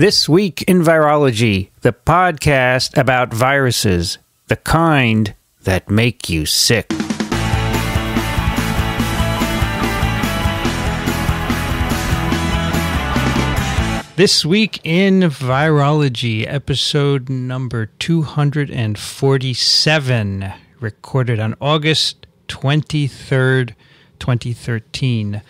This Week in Virology, the podcast about viruses, the kind that make you sick. This Week in Virology, episode number 247, recorded on August 23rd, 2013.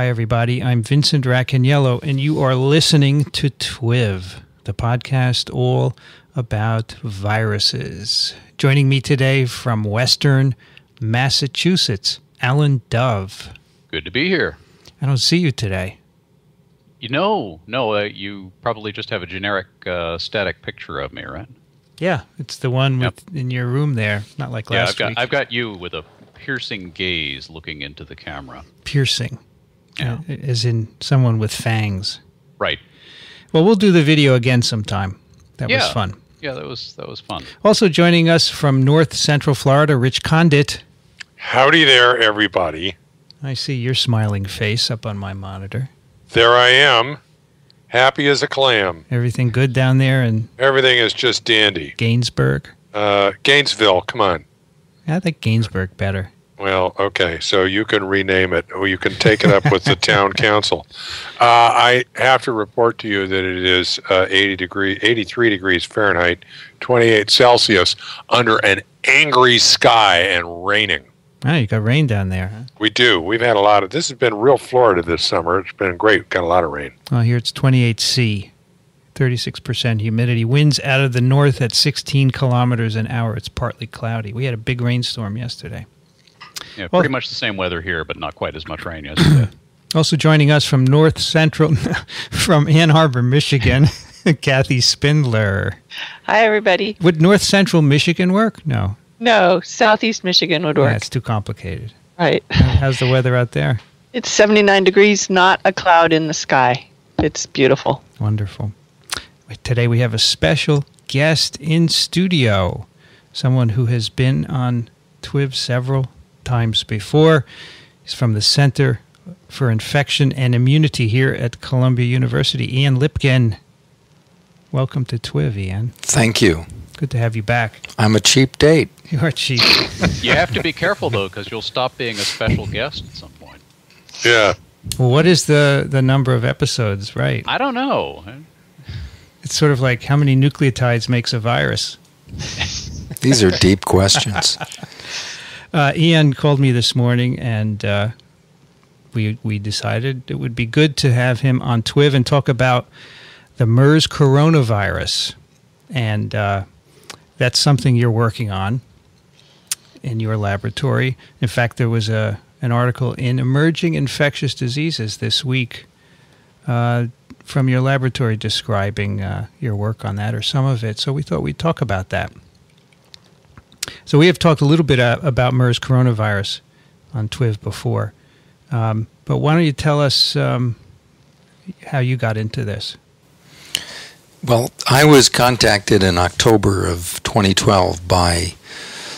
Hi, everybody. I'm Vincent Racaniello, and you are listening to TWIV, the podcast all about viruses. Joining me today from Western Massachusetts, Alan Dove. Good to be here. I don't see you today. You know, no, uh, you probably just have a generic uh, static picture of me, right? Yeah, it's the one with, Yep. in your room there, not like yeah, last I've got week. I've got you with a piercing gaze looking into the camera. Piercing, Yeah. as in someone with fangs. Right. Well, we'll do the video again sometime. That was fun. Yeah, that was that was fun. Also joining us from North Central Florida, Rich Condit. Howdy there, everybody. I see your smiling face up on my monitor. There I am, happy as a clam. Everything good down there and Everything is just dandy. Gainsburg? Uh, Gainesville, come on. I like Gainsburg better. Well, okay, so you can rename it, or you can take it up with the town council. Uh, I have to report to you that it is uh, 80 degree, 83 degrees Fahrenheit, 28 Celsius, under an angry sky and raining. Oh, you got rain down there. Huh? We do. We've had a lot of. This has been real Florida this summer. It's been great. Got a lot of rain. Well, here it's 28C, 36% humidity. Winds out of the north at 16 kilometers an hour. It's partly cloudy. We had a big rainstorm yesterday. Yeah, Well- pretty much the same weather here, but not quite as much rain yesterday. Also joining us from North Central, from Ann Arbor, Michigan, Kathy Spindler. Hi, everybody. Would North Central Michigan work? No, No, Southeast Michigan would work. that's too complicated. Right. How's the weather out there? It's 79 degrees, not a cloud in the sky. It's beautiful. Wonderful. Today we have a special guest in studio, someone who has been on TWIV several times before. He's from the Center for Infection and Immunity here at Columbia University. Ian Lipkin. Welcome to TWIV, Ian. Thank you. Good to have you back. I'm a cheap date. You are cheap. you have to be careful though, because you'll stop being a special guest at some point. Yeah. well, what is the, the number of episodes, right? I don't know. It's sort of like how many nucleotides makes a virus? These are deep questions. Uh, Ian called me this morning, and uh, we we decided it would be good to have him on TWIV and talk about the MERS coronavirus, and uh, that's something you're working on in your laboratory. In fact, there was a an article in Emerging Infectious Diseases this week uh, from your laboratory describing uh, your work on that or some of it. So we thought we'd talk about that. So we have talked a little bit uh, about MERS coronavirus on TWIV before, um, but why don't you tell us um, how you got into this? Well, I was contacted in October of 2012 by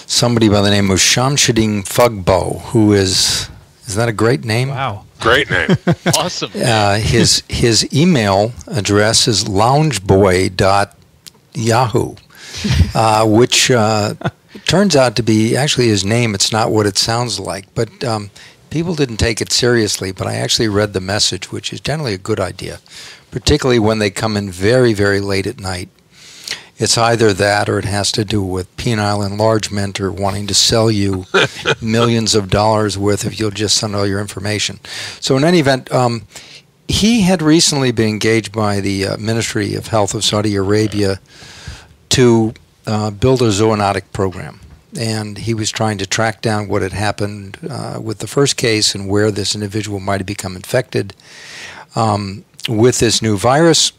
somebody by the name of Shamsuddin Fugbo, who is is that a great name? Wow. Great name. Awesome. Uh, his his email address is loungeboy.yahoo, uh, which uh, turns out to be actually his name. It's not what it sounds like, but um, people didn't take it seriously. But I actually read the message, which is generally a good idea, particularly when they come in very very late at night. It's either that or it has to do with penile enlargement or wanting to sell you millions of dollars worth if you'll just send all your information. So, in any event, um, he had recently been engaged by the uh, Ministry of Health of Saudi Arabia to uh, build a zoonotic program. And he was trying to track down what had happened uh, with the first case and where this individual might have become infected um, with this new virus.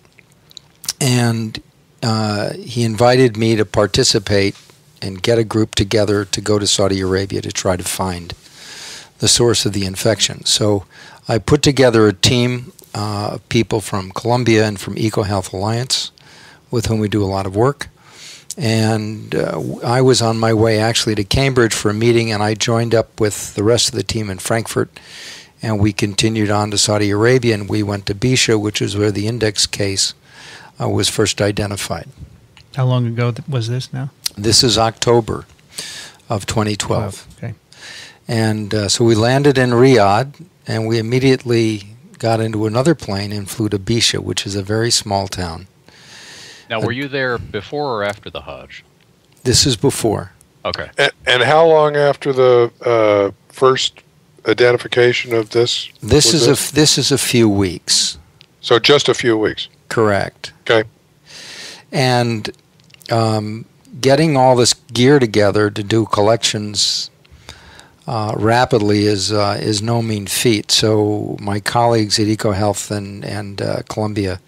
And uh, he invited me to participate and get a group together to go to Saudi Arabia to try to find the source of the infection. So I put together a team uh, of people from Columbia and from EcoHealth Alliance with whom we do a lot of work. And uh, I was on my way actually to Cambridge for a meeting, and I joined up with the rest of the team in Frankfurt. And we continued on to Saudi Arabia, and we went to Bisha, which is where the index case uh, was first identified. How long ago th- was this now? This is October of 2012. Okay. And uh, so we landed in Riyadh, and we immediately got into another plane and flew to Bisha, which is a very small town. Now, were you there before or after the Hajj? This is before. Okay. And, and how long after the uh, first identification of this? This is a this? f- this is a few weeks, So just a few weeks. correct? Okay. And um, getting all this gear together to do collections uh, rapidly is uh, is no mean feat. So my colleagues at EcoHealth and and uh, Columbia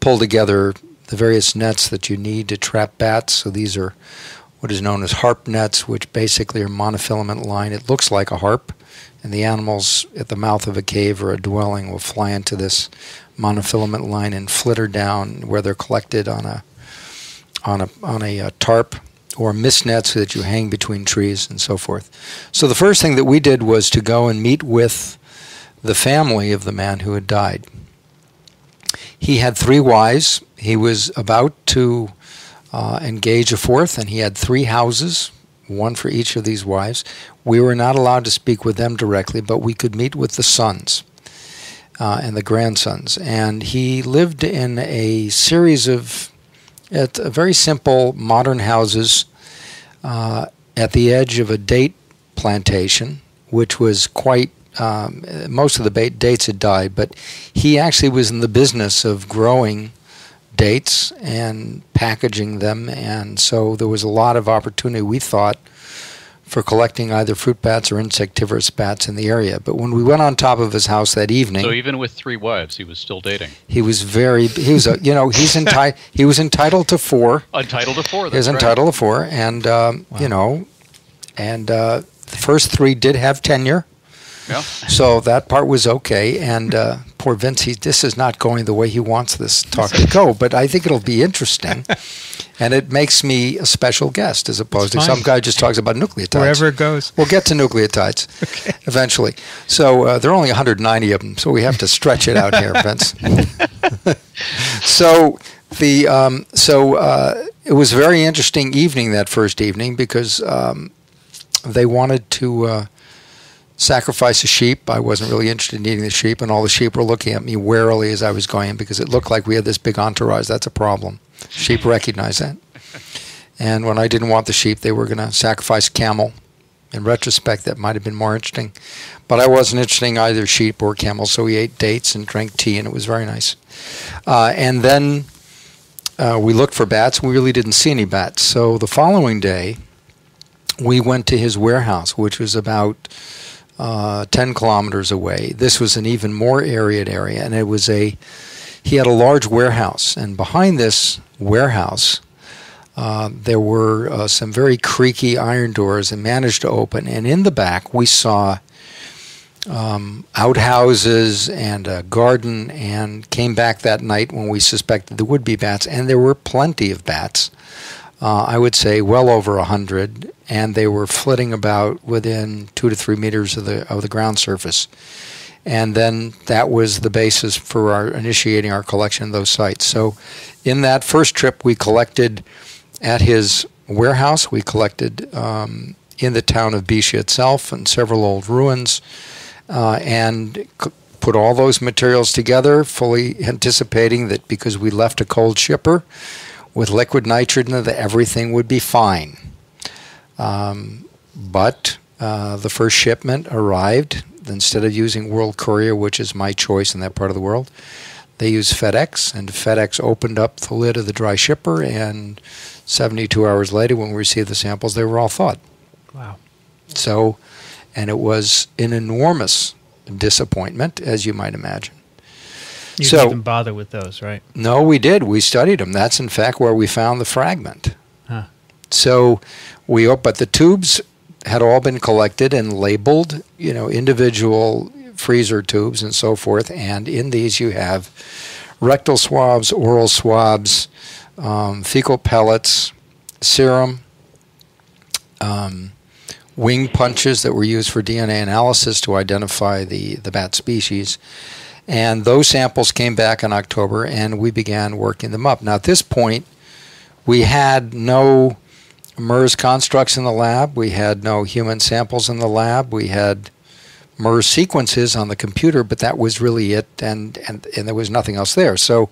pulled together the various nets that you need to trap bats. So these are what is known as harp nets, which basically are monofilament line. It looks like a harp, and the animals at the mouth of a cave or a dwelling will fly into this monofilament line and flitter down where they're collected on a on a on a uh, tarp or mist nets that you hang between trees and so forth. So the first thing that we did was to go and meet with the family of the man who had died. He had three wives. He was about to uh, engage a fourth, and he had three houses, one for each of these wives. We were not allowed to speak with them directly, but we could meet with the sons uh, and the grandsons. And he lived in a series of at uh, very simple modern houses uh, at the edge of a date plantation, which was quite. Um, most of the ba- dates had died, but he actually was in the business of growing dates and packaging them, and so there was a lot of opportunity. We thought for collecting either fruit bats or insectivorous bats in the area. But when we went on top of his house that evening, So even with three wives, he was still dating. he was very he was a, you know he's enti- he was entitled to four. Entitled to four. He was that's right. entitled to four, and um, you know, and uh, the first three did have tenure, Yeah. so that part was okay. And uh, poor Vince, he, this is not going the way he wants this talk to go, but I think it'll be interesting, and it makes me a special guest as opposed to some guy who just talks about nucleotides. Wherever it goes. We'll get to nucleotides eventually. So uh, there are only 190 of them, so we have to stretch it out here, Vince. so the um, so uh, it was a very interesting evening that first evening because um, they wanted to uh, sacrifice a sheep. I wasn't really interested in eating the sheep, and all the sheep were looking at me warily as I was going because it looked like we had this big entourage. That's a problem. Sheep recognize that. And when I didn't want the sheep, they were going to sacrifice camel. In retrospect, that might have been more interesting. But I wasn't interested in either sheep or camel, so we ate dates and drank tea, and it was very nice. Uh, and then uh, we looked for bats. We really didn't see any bats. So the following day, we went to his warehouse, which was about uh, 10 kilometers away. This was an even more arid area, and it was a he had a large warehouse, and behind this warehouse, uh, there were uh, some very creaky iron doors and managed to open. And in the back, we saw um, outhouses and a garden, and came back that night when we suspected there would be bats, and there were plenty of bats. Uh, I would say well over a hundred, and they were flitting about within two to three meters of the of the ground surface. And then that was the basis for our initiating our collection of those sites. So, in that first trip, we collected at his warehouse. We collected um, in the town of Bisha itself and several old ruins, uh, and put all those materials together, fully anticipating that because we left a cold shipper with liquid nitrogen, that everything would be fine. Um, but uh, the first shipment arrived. Instead of using World Courier, which is my choice in that part of the world, they used FedEx, and FedEx opened up the lid of the dry shipper, and 72 hours later, when we received the samples, they were all thawed. Wow. So, and it was an enormous disappointment, as you might imagine. You So- didn't even bother with those, right? No, we did. We studied them. That's in fact where we found the fragment. Huh. So we, but the tubes had all been collected and labeled, you know, individual freezer tubes and so forth. And in these, you have rectal swabs, oral swabs, um, fecal pellets, serum, um, wing punches that were used for DNA analysis to identify the, the bat species, And those samples came back in October, and we began working them up. Now, at this point, we had no MERS constructs in the lab. We had no human samples in the lab. We had MERS sequences on the computer, but that was really it, and, and, and there was nothing else there. So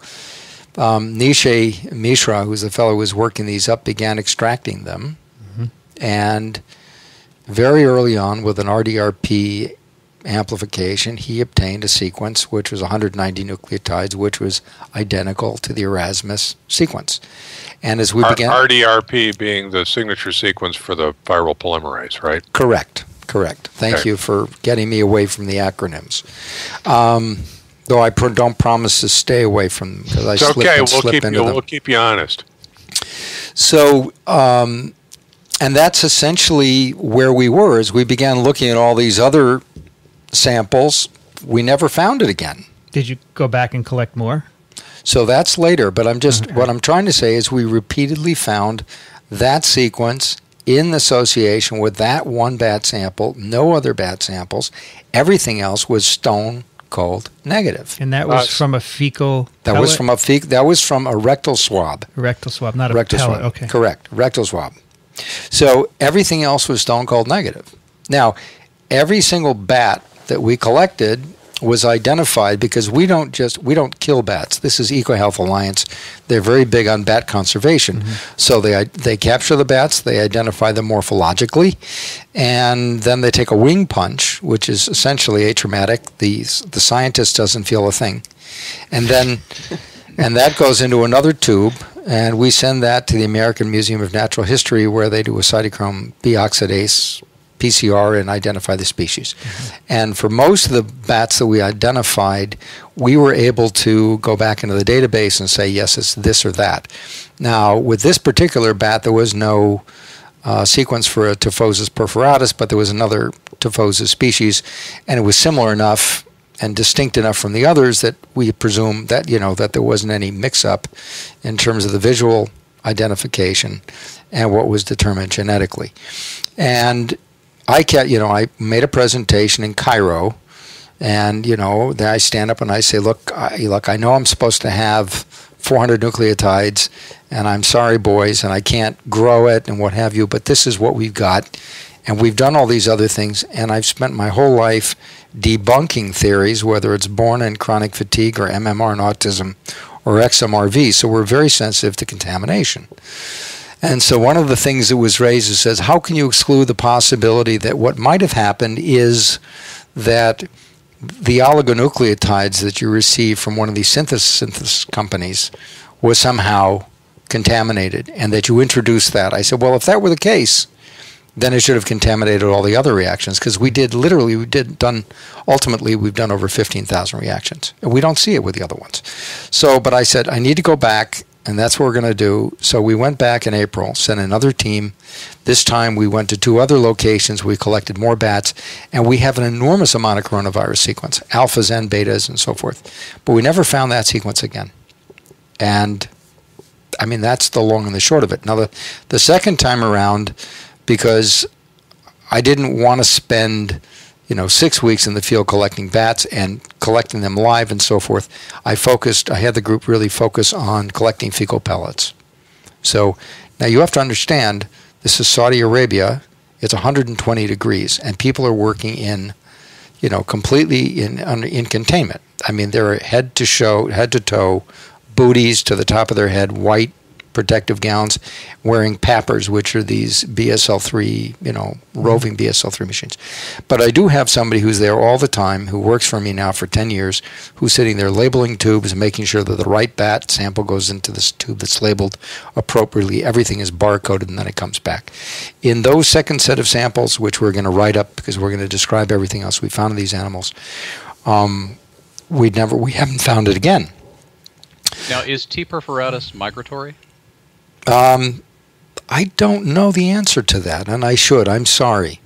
um, Nishay Mishra, who's the fellow who was working these up, began extracting them. And very early on, with an RDRP amplification, he obtained a sequence which was 190 nucleotides, which was identical to the Erasmus sequence. And as we R- began, RDRP being the signature sequence for the viral polymerase, right? correct, correct. Thank Okay. you for getting me away from the acronyms. Um, though I pr- don't promise to stay away from them because I It's slip okay. and We'll slip keep into you. them. We'll keep you honest. So, um, and that's essentially where we were as we began looking at all these other samples. We never found it again. Did you go back and collect more? So that's later, but I'm just what I'm trying to say is we repeatedly found that sequence in association with that one bat sample, no other bat samples. Everything else was stone cold negative. And that was Uh, from a fecal. That was from a fecal. that was from a rectal swab. rectal swab, not a rectal pellet. swab. Okay. Correct. Rectal swab. So everything else was stone cold negative. Now, every single bat that we collected was identified because we don't just we don't kill bats. This is EcoHealth Alliance. They're very big on bat conservation. Mm-hmm. So they they capture the bats, they identify them morphologically, and then they take a wing punch, which is essentially atraumatic. The the scientist doesn't feel a thing, and then and that goes into another tube, and we send that to the American Museum of Natural History, where they do a cytochrome B oxidase PCR and identify the species. And for most of the bats that we identified, we were able to go back into the database and say, yes, it's this or that. Now, with this particular bat, there was no uh, sequence for a Tophosis perforatus, but there was another Tophosis species, and it was similar enough and distinct enough from the others that we presume that you know that there wasn't any mix-up in terms of the visual identification and what was determined genetically. And I ca you know I made a presentation in Cairo, and you know then I stand up and I say, look, I, look, I know I'm supposed to have 400 nucleotides, and I'm sorry, boys, and I can't grow it and what have you, but this is what we've got. And we've done all these other things, and I've spent my whole life debunking theories, whether it's born in chronic fatigue or MMR and autism or XMRV. So we're very sensitive to contamination. And so one of the things that was raised is says, how can you exclude the possibility that what might have happened is that the oligonucleotides that you receive from one of these synthesis, synthesis companies was somehow contaminated and that you introduced that? I said, well, if that were the case, then it should have contaminated all the other reactions because we did literally we did done ultimately we've done over 15,000 reactions and we don't see it with the other ones. So but I said I need to go back and that's what we're going to do. So we went back in April, sent another team. This time we went to two other locations. We collected more bats, and we have an enormous amount of coronavirus sequence, alphas and betas and so forth. But we never found that sequence again. And I mean, that's the long and the short of it. Now, the, the second time around, because I didn't want to spend, you know, six weeks in the field collecting bats and collecting them live and so forth, I focused, I had the group really focus on collecting fecal pellets. So now you have to understand this is Saudi Arabia, it's 120 degrees, and people are working in, you know, completely in, in containment. I mean, they're head to show, head to toe, booties to the top of their head, white protective gowns, wearing pappers, which are these BSL-3, you know, roving BSL-3 machines. But I do have somebody who's there all the time, who works for me now for 10 years, who's sitting there labeling tubes and making sure that the right bat sample goes into this tube that's labeled appropriately. Everything is barcoded and then it comes back. In those second set of samples, which we're going to write up because we're going to describe everything else we found in these animals, um, we never, we haven't found it again. Now, is T. perforatus migratory? Um, I don't know the answer to that, and I should. I'm sorry.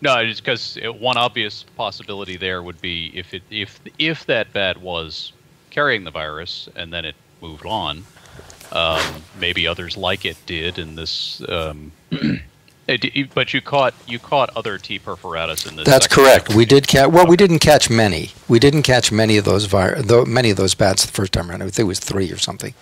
No, it's because one obvious possibility there would be if it if if that bat was carrying the virus and then it moved on, um, maybe others like it did, and this um, But you caught you caught other T. perforatus in this. That's correct. We did catch. Well, we didn't catch many. We didn't catch many of those vir- though, many of those bats the first time around. I think it was three or something.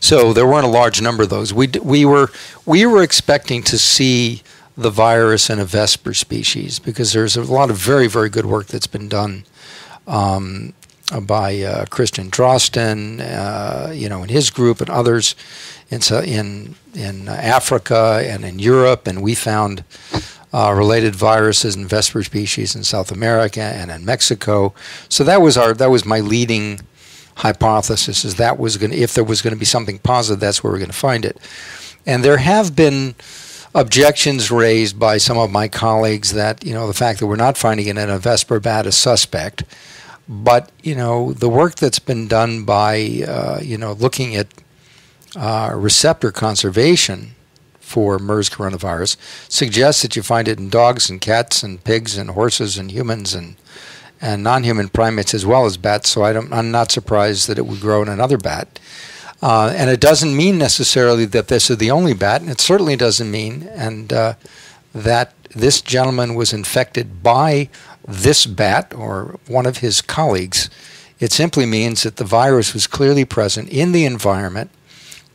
So there weren't a large number of those. We d- we were we were expecting to see the virus in a Vesper species because there's a lot of very very good work that's been done. Um, by uh, Christian Drosten, uh, you know, and his group and others in so- in in Africa and in Europe, and we found uh, related viruses and Vesper species in South America and in Mexico. So that was our that was my leading hypothesis is that was going if there was going to be something positive, that's where we're going to find it. And there have been objections raised by some of my colleagues that you know the fact that we're not finding it in a Vesper bat is suspect. But you know the work that's been done by uh, you know looking at uh, receptor conservation for MERS coronavirus suggests that you find it in dogs and cats and pigs and horses and humans and and non-human primates as well as bats. So I I'm not surprised that it would grow in another bat. Uh, and it doesn't mean necessarily that this is the only bat, and it certainly doesn't mean and uh, that this gentleman was infected by this bat or one of his colleagues. It simply means that the virus was clearly present in the environment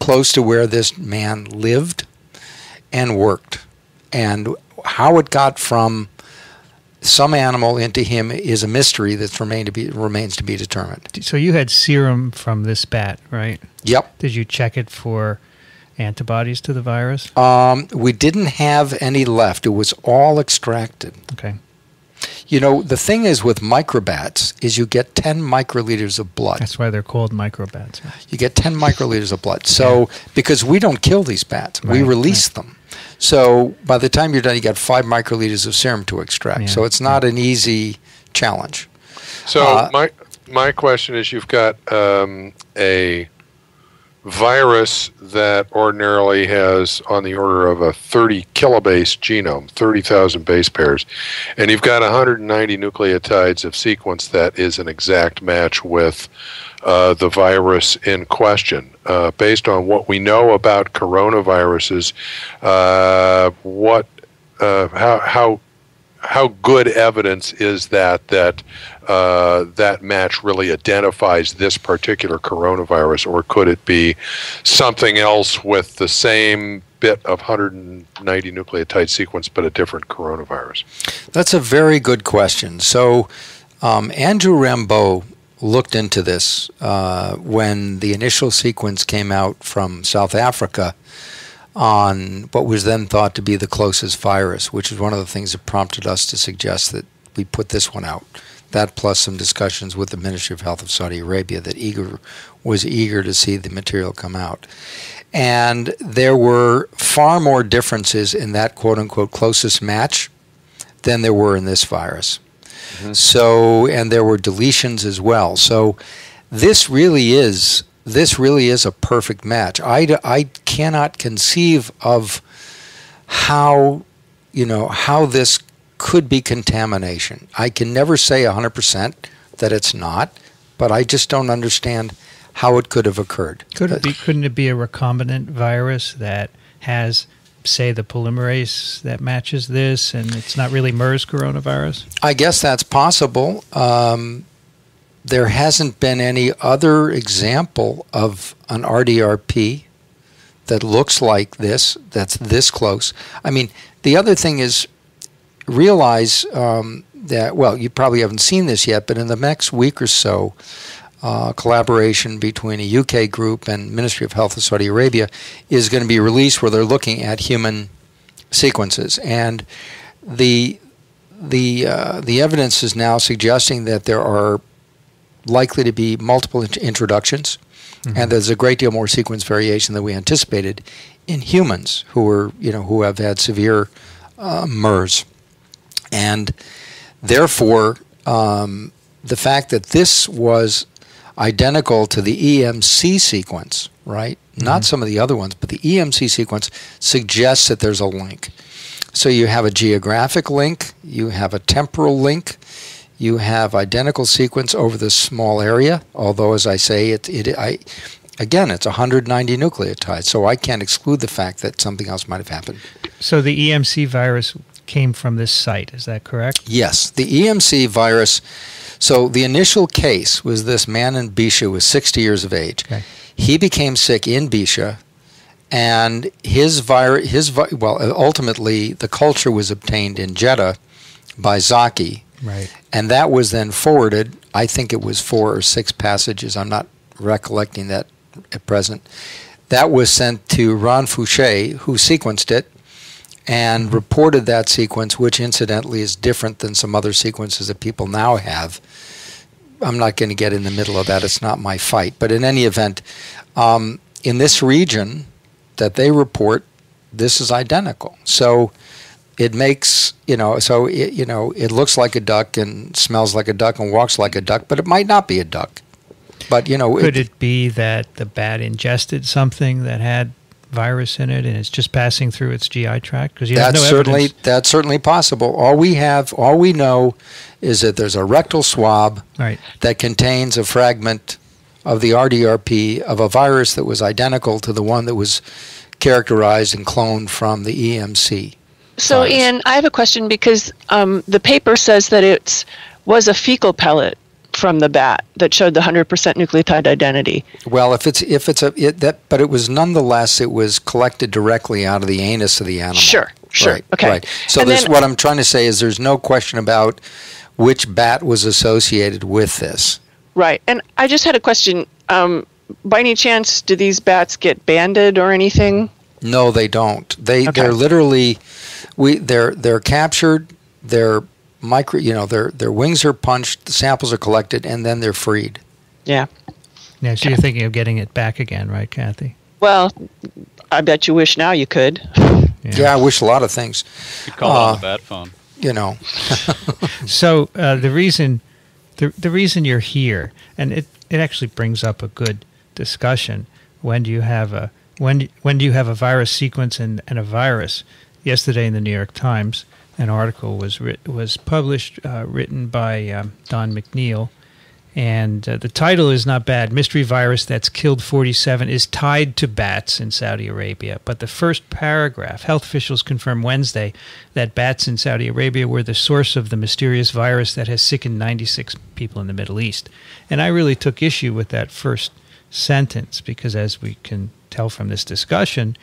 close to where this man lived and worked. And how it got from some animal into him is a mystery that remain to be, remains to be determined. So you had serum from this bat, right? Yep. Did you check it for antibodies to the virus? Um, we didn't have any left. It was all extracted. Okay. You know, the thing is with microbats is you get 10 microliters of blood. That's why they're called microbats. You get 10 microliters of blood. So, because we don't kill these bats, we Right, release them. So, by the time you're done, you got 5 microliters of serum to extract. Yeah, So, it's not an easy challenge. So Uh, my my question is, you've got um, a virus that ordinarily has on the order of a 30 kilobase genome, 30,000 base pairs, and you've got 190 nucleotides of sequence that is an exact match with uh, the virus in question. Uh, based on what we know about coronaviruses, uh, what uh, how how how good evidence is that that uh, that match really identifies this particular coronavirus, or could it be something else with the same bit of 190 nucleotide sequence but a different coronavirus? That's a very good question. So, um, Andrew Rambeau looked into this uh, when the initial sequence came out from South Africa on what was then thought to be the closest virus, which is one of the things that prompted us to suggest that we put this one out. That plus some discussions with the Ministry of Health of Saudi Arabia that eager was eager to see the material come out. And there were far more differences in that quote unquote closest match than there were in this virus. Mm-hmm. So, and there were deletions as well. So, this really is this really is a perfect match. I, I cannot conceive of how you know how this could be contamination. I can never say 100% that it's not, but I just don't understand how it could have occurred. Could it be? Couldn't it be a recombinant virus that has, say, the polymerase that matches this, and it's not really MERS coronavirus? I guess that's possible. Um, there hasn't been any other example of an RDRP that looks like this, that's this close. I mean, the other thing is realize um, that, well, you probably haven't seen this yet, but in the next week or so, uh, collaboration between a UK group and Ministry of Health of Saudi Arabia is going to be released where they're looking at human sequences. And the the uh, the evidence is now suggesting that there are likely to be multiple int- introductions, and there's a great deal more sequence variation than we anticipated in humans who were you know who have had severe uh, MERS, and therefore um, the fact that this was identical to the EMC sequence, right? Not some of the other ones, but the EMC sequence suggests that there's a link. So you have a geographic link, you have a temporal link, you have identical sequence over this small area. Although, as I say, it, it I, again, it's 190 nucleotides, so I can't exclude the fact that something else might have happened. So the EMC virus came from this site. Is that correct? Yes, the EMC virus. So the initial case was this man in Bisha was 60 years of age. Okay. He became sick in Bisha, and his virus, his vi- well, uh, ultimately the culture was obtained in Jeddah by Zaki, Right. and that was then forwarded. I think it was four or six passages. I'm not recollecting that at present. That was sent to Ron Fouché, who sequenced it and reported that sequence, which incidentally is different than some other sequences that people now have. I'm not going to get in the middle of that. It's not my fight. But in any event, um, in this region that they report, this is identical. So it makes you know so it, you know it looks like a duck and smells like a duck and walks like a duck but it might not be a duck but you know Could it be that the bat ingested something that had virus in it and it's just passing through its GI tract? Because you have that's no certainly evidence. that's certainly possible all we have all we know is that there's a rectal swab Right. that contains a fragment of the RDRP of a virus that was identical to the one that was characterized and cloned from the E EMC So, virus. Ian, I have a question because um, the paper says that it was a fecal pellet from the bat that showed the 100% nucleotide identity. Well, if it's if it's a it, that, but it was nonetheless it was collected directly out of the anus of the animal. Sure, sure, Right, okay. Right. So then- what I'm trying to say is there's no question about which bat was associated with this. Right. And I just had a question. Um, by any chance, do these bats get banded or anything? No, they don't. They Okay. they're literally we they're they're captured. They're micro. You know, their their wings are punched. The samples are collected, and then they're freed. Yeah. Yeah, so you're thinking of getting it back again, right, Kathy? Well, I bet you wish now you could. Yeah, I wish a lot of things. You call it on Uh, the bad phone. You know. So uh, the reason the the reason you're here, and it, it actually brings up a good discussion. When do you have a when do- when do you have a virus sequence and, and a virus? Yesterday in the New York Times, an article was writ, was published uh, written by um, Don McNeil, and uh, the title is not bad. Mystery virus that's killed 47 is tied to bats in Saudi Arabia. But the first paragraph, health officials confirmed Wednesday that bats in Saudi Arabia were the source of the mysterious virus that has sickened 96 people in the Middle East. And I really took issue with that first sentence because, as we can tell from this discussion,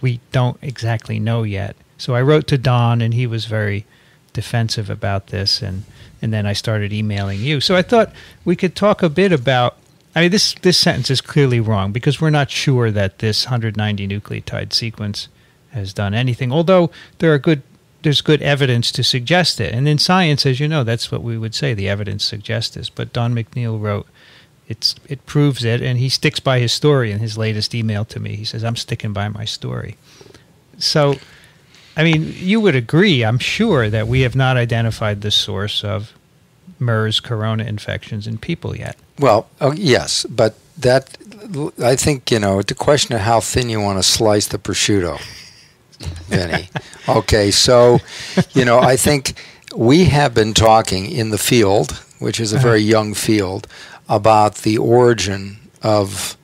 we don't exactly know yet. So I wrote to Don, and he was very defensive about this, and and then I started emailing you. So I thought we could talk a bit about. I mean, this this sentence is clearly wrong because we're not sure that this 190 nucleotide sequence has done anything. Although there are good there's good evidence to suggest it, and in science, as you know, that's what we would say. The evidence suggests this. But Don McNeil wrote. It's it proves it, and he sticks by his story. In his latest email to me, he says, "I'm sticking by my story." So, I mean, you would agree, I'm sure, that we have not identified the source of MERS corona infections in people yet. Well, oh, yes, but that I think you know it's a question of how thin you want to slice the prosciutto, Vinny. okay, so you know I think we have been talking in the field, which is a very uh-huh. young field, about the origin of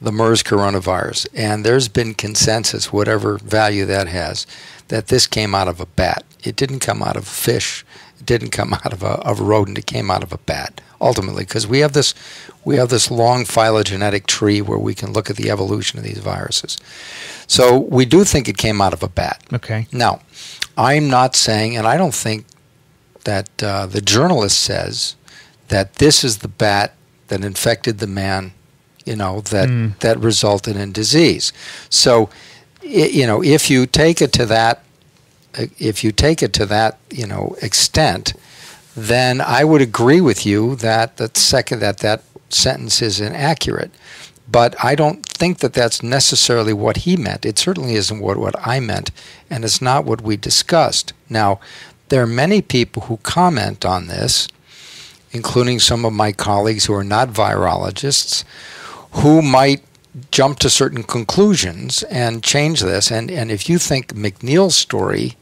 the MERS coronavirus, and there's been consensus, whatever value that has, that this came out of a bat. It didn't come out of a fish. It didn't come out of a, of a rodent. It came out of a bat. Ultimately, because we have this, we have this long phylogenetic tree where we can look at the evolution of these viruses. So we do think it came out of a bat. Okay. Now, I'm not saying, and I don't think that uh, the journalist says that this is the bat that infected the man, you know, that Mm. that resulted in disease. So, you know, if you take it to that, if you take it to that, you know, extent, then I would agree with you that that second that that sentence is inaccurate. But I don't think that that's necessarily what he meant. It certainly isn't what, what I meant, and it's not what we discussed. Now, there are many people who comment on this, including some of my colleagues who are not virologists, who might jump to certain conclusions and change this. And, and if you think McNeil's story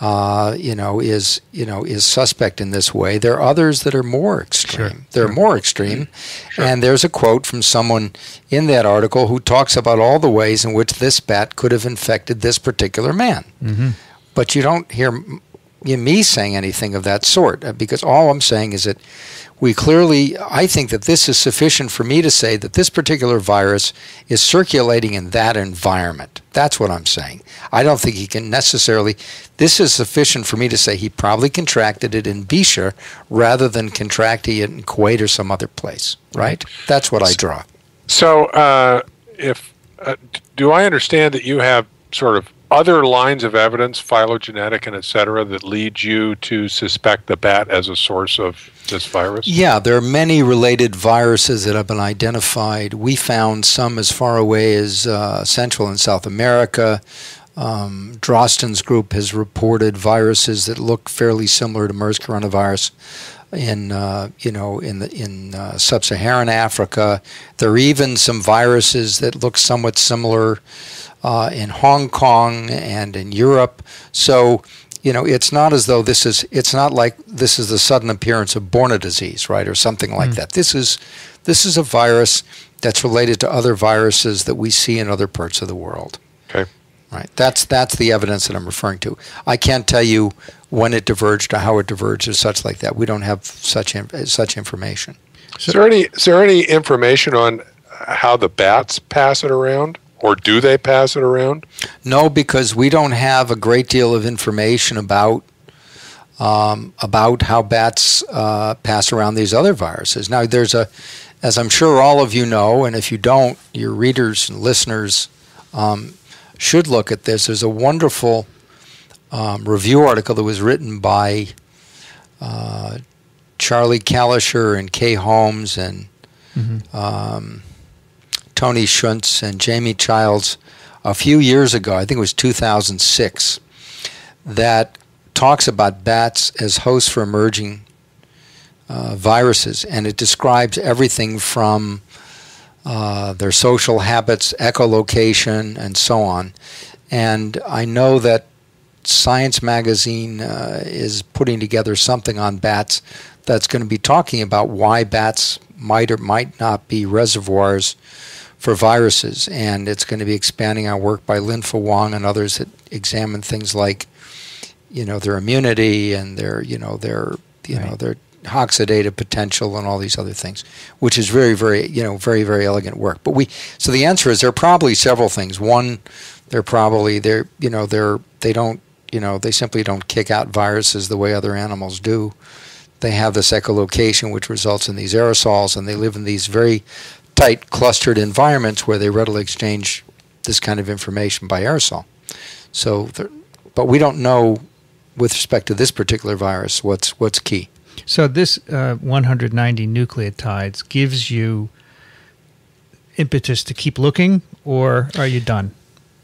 uh, you know, is you know is suspect in this way. There are others that are more extreme. Sure, They're sure. more extreme, and there's a quote from someone in that article who talks about all the ways in which this bat could have infected this particular man. Mm-hmm. But you don't hear me saying anything of that sort uh, because all I'm saying is that we clearly, I think that this is sufficient for me to say that this particular virus is circulating in that environment. That's what I'm saying. I don't think he can necessarily, this is sufficient for me to say he probably contracted it in Bisha rather than contracting it in Kuwait or some other place, right? That's what I draw. So, uh, if uh, do I understand that you have sort of other lines of evidence, phylogenetic and et cetera, that lead you to suspect the bat as a source of this virus? Yeah, there are many related viruses that have been identified. We found some as far away as uh, Central and South America. Um, Drosten's group has reported viruses that look fairly similar to MERS coronavirus in uh, you know in the in uh, sub-Saharan Africa. There are even some viruses that look somewhat similar uh, in Hong Kong and in Europe. So you know, it's not as though this is. It's not like this is the sudden appearance of Borna disease, right, or something like that. This is this is a virus that's related to other viruses that we see in other parts of the world. Okay. Right. That's that's the evidence that I'm referring to. I can't tell you when it diverged or how it diverged or such like that. We don't have such such information. Is there any is there any information on how the bats pass it around, or do they pass it around? No, because we don't have a great deal of information about um, about how bats uh, pass around these other viruses. Now, there's a, as I'm sure all of you know, and if you don't, your readers and listeners um, should look at this. There's a wonderful um, review article that was written by uh, Charlie Kalischer and Kay Holmes and um, Tony Schuntz and Jamie Childs a few years ago, I think it was 2006, that talks about bats as hosts for emerging uh, viruses, and it describes everything from uh, their social habits, echolocation, and so on. And I know that Science Magazine uh, is putting together something on bats that's going to be talking about why bats might or might not be reservoirs for viruses, and it's going to be expanding on work by Lin Fu Wang and others that examine things like, you know, their immunity and their, you know, their, you know, their oxidative potential and all these other things, which is very, very, you know, very, very elegant work. But we, so the answer is there are probably several things. One, they're probably they're, you know, they're they don't, you know, they simply don't kick out viruses the way other animals do. They have this echolocation, which results in these aerosols, and they live in these very tight, clustered environments where they readily exchange this kind of information by aerosol. So, but we don't know with respect to this particular virus what's what's key. So this uh, 190 nucleotides gives you impetus to keep looking, or are you done?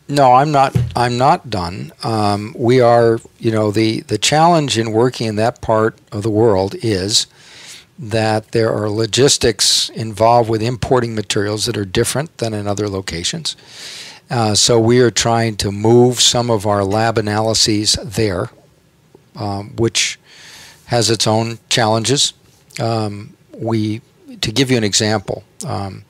No, I'm not. I'm not done. Um, we are. You know, the the challenge in working in that part of the world is that there are logistics involved with importing materials that are different than in other locations. Uh, so we are trying to move some of our lab analyses there, um, which has its own challenges. Um, we, to give you an example, um,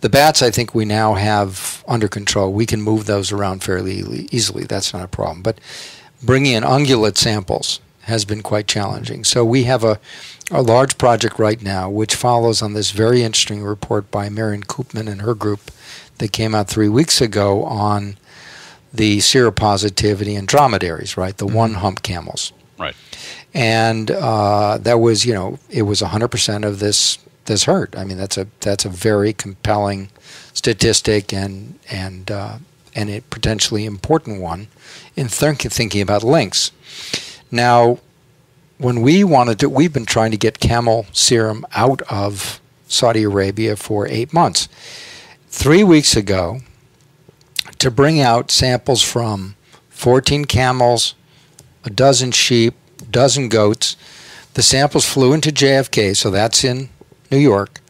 the bats I think we now have under control. We can move those around fairly easily-. That's not a problem. But bringing in ungulate samples has been quite challenging. So we have a, a large project right now which follows on this very interesting report by Marion Koopman and her group that came out three weeks ago on the seropositivity in dromedaries, right? The one hump camels Right. and uh, that was you know it was 100% of this this herd. I mean that's a that's a very compelling statistic and and uh, and a potentially important one in think, thinking about links. Now, when we wanted to, we've been trying to get camel serum out of Saudi Arabia for eight months. Three weeks ago, to bring out samples from 14 camels, a dozen sheep, dozen goats. The samples flew into JFK, so that's in New York.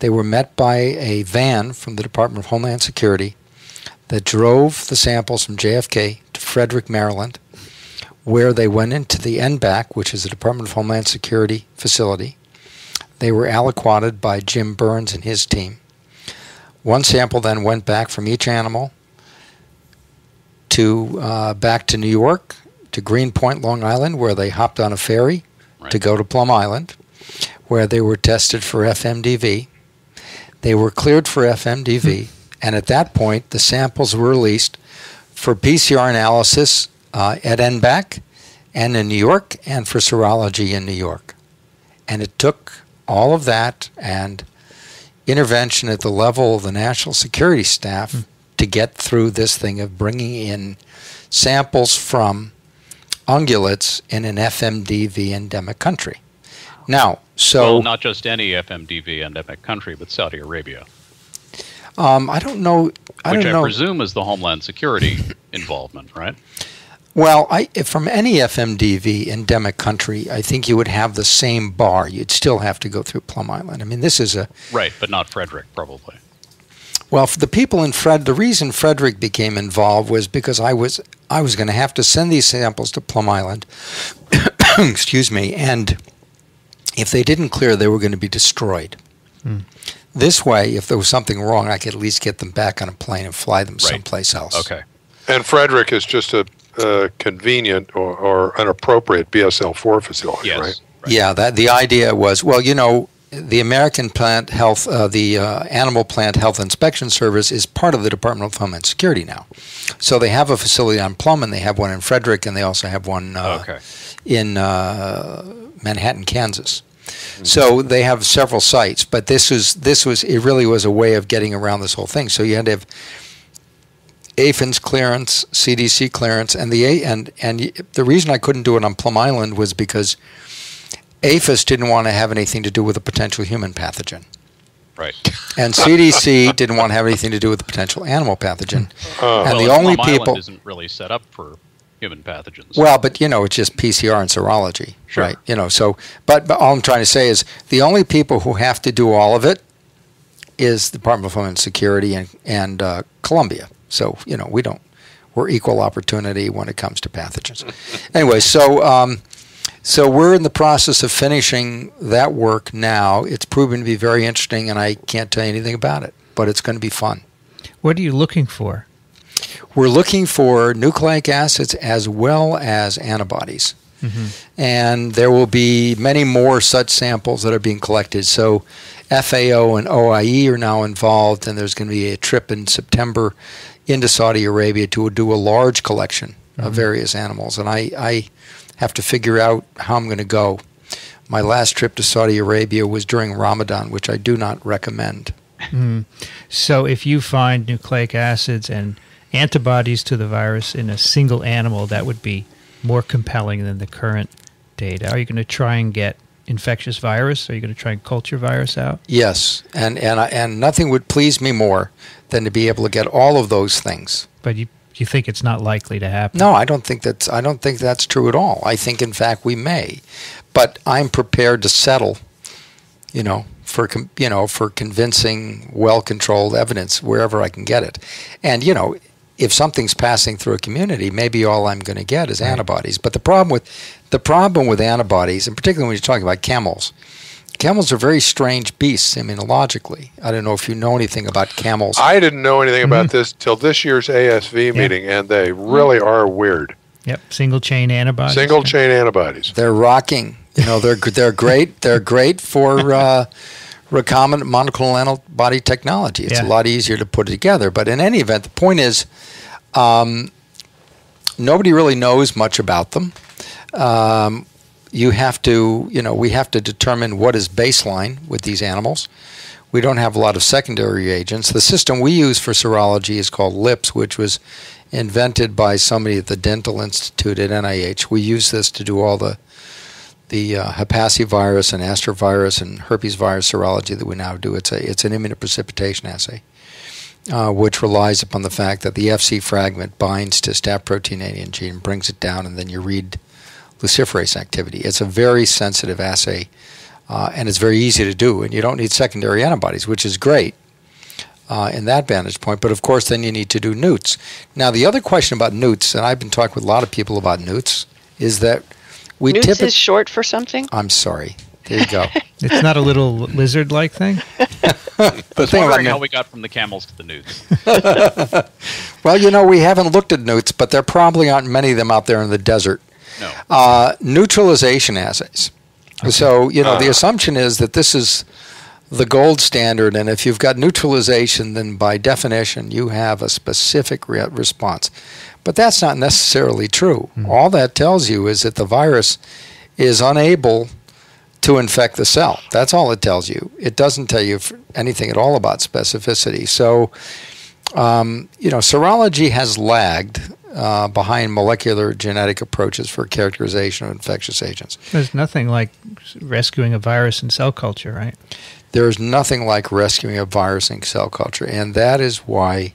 They were met by a van from the Department of Homeland Security that drove the samples from JFK to Frederick, Maryland, where they went into the NBAC, which is the Department of Homeland Security facility. They were aliquoted by Jim Burns and his team. One sample then went back from each animal to uh, back to New York, to Greenpoint, Long Island, where they hopped on a ferry Right. to go to Plum Island, where they were tested for FMDV. They were cleared for FMDV, and at that point, the samples were released for PCR analysis uh, at NBAC and in New York, and for serology in New York. And it took all of that and intervention at the level of the national security staff to get through this thing of bringing in samples from ungulates in an FMDV endemic country. Now, so well, not just any FMDV endemic country, but Saudi Arabia, um, I don't know. I which don't I presume is the Homeland Security involvement, right? Well, I, from any FMDV endemic country, I think you would have the same bar. You'd still have to go through Plum Island. I mean, this is a Right, but not Frederick, probably. well. For the people in Fred, the reason Frederick became involved was because I was I was going to have to send these samples to Plum Island. excuse me, and if they didn't clear, they were going to be destroyed. Hmm. This way, if there was something wrong, I could at least get them back on a plane and fly them Right. someplace else. Okay. And Frederick is just a, a convenient or, or an appropriate BSL-4 facility, Yes. right? right. Yeah, that the idea was well, you know, the American Plant Health, uh, the uh, Animal Plant Health Inspection Service is part of the Department of Homeland Security now. So they have a facility on Plum, and they have one in Frederick, and they also have one uh, Okay. in uh, Manhattan, Kansas. So they have several sites, but this was this was it really was a way of getting around this whole thing. So you had to have AFIN's clearance, CDC clearance, and the A and and the reason I couldn't do it on Plum Island was because APHIS didn't want to have anything to do with a potential human pathogen, Right. and CDC didn't want to have anything to do with a potential animal pathogen. Uh, And well, the only Plum people- Island isn't really set up for human pathogens. Well, but you know, it's just PCR and serology, Sure. right? You know, so but, but all I'm trying to say is the only people who have to do all of it is the Department of Homeland Security and and uh, Columbia. So you know, we don't we're equal opportunity when it comes to pathogens. anyway, so um, so we're in the process of finishing that work now. It's proven to be very interesting, and I can't tell you anything about it, but it's going to be fun. What are you looking for? We're looking for nucleic acids as well as antibodies. And there will be many more such samples that are being collected. So, FAO and OIE are now involved, and there's going to be a trip in September into Saudi Arabia to do a large collection of mm-hmm. various animals. And I, I have to figure out how I'm going to go. My last trip to Saudi Arabia was during Ramadan, which I do not recommend. Mm-hmm. So if you find nucleic acids and antibodies to the virus in a single animal, that would be more compelling than the current data. Are you going to try and get infectious virus? Are you going to try and culture virus out? Yes, and and I, and nothing would please me more than to be able to get all of those things. But you you think it's not likely to happen? No, I don't think that's I don't think that's true at all. I think in fact we may, but I'm prepared to settle, you know, for you know for convincing, well-controlled evidence wherever I can get it, and you know. If something's passing through a community, maybe all I'm going to get is antibodies. But the problem with the problem with antibodies, and particularly when you're talking about camels, camels are very strange beasts immunologically. I don't know if you know anything about camels. I didn't know anything about this till this year's ASV meeting, and they really are weird. Yep. Single chain antibodies. Single chain antibodies. They're rocking. You know, they're they're great. They're great for uh, recombinant monoclonal antibody technology. It's a lot easier to put it together. But in any event, the point is, um, nobody really knows much about them. Um, you have to, you know, we have to determine what is baseline with these animals. We don't have a lot of secondary agents. The system we use for serology is called LIPS, which was invented by somebody at the Dental Institute at NIH. We use this to do all the the uh, virus and astrovirus and herpes virus serology that we now do. It's a it's an immunoprecipitation assay, uh, which relies upon the fact that the FC fragment binds to staph protein antigen and brings it down, and then you read luciferase activity. It's a very sensitive assay, uh, and it's very easy to do, and you don't need secondary antibodies, which is great. Uh, in that vantage point, but of course, then you need to do newts. Now, the other question about newts, and I've been talking with a lot of people about newts, is that we Newts typically. is short for something. I'm sorry. There you go. It's not a little lizard-like thing. the was thing about how we got from the camels to the newts. well, you know, we haven't looked at newts, but there probably aren't many of them out there in the desert. No. Uh, neutralization assays. So, you know, the Ah. assumption is that this is the gold standard, and if you've got neutralization, then by definition, you have a specific re- response. But that's not necessarily true. All that tells you is that the virus is unable to infect the cell. That's all it tells you. It doesn't tell you anything at all about specificity. So, um, you know, serology has lagged uh, behind molecular genetic approaches for characterization of infectious agents. There's nothing like rescuing a virus in cell culture, right? There's nothing like rescuing a virus in cell culture, and that is why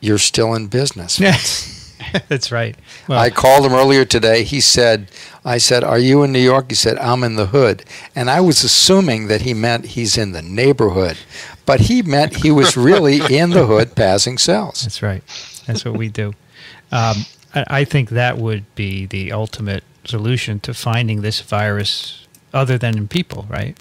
you're still in business. Yes, that's right. Well, I called him earlier today. He said, I said, Are you in New York? He said, I'm in the hood. And I was assuming that he meant he's in the neighborhood. But he meant he was really in the hood passing cells. That's right. That's what we do. Um, I, I think that would be the ultimate solution to finding this virus other than in people, right?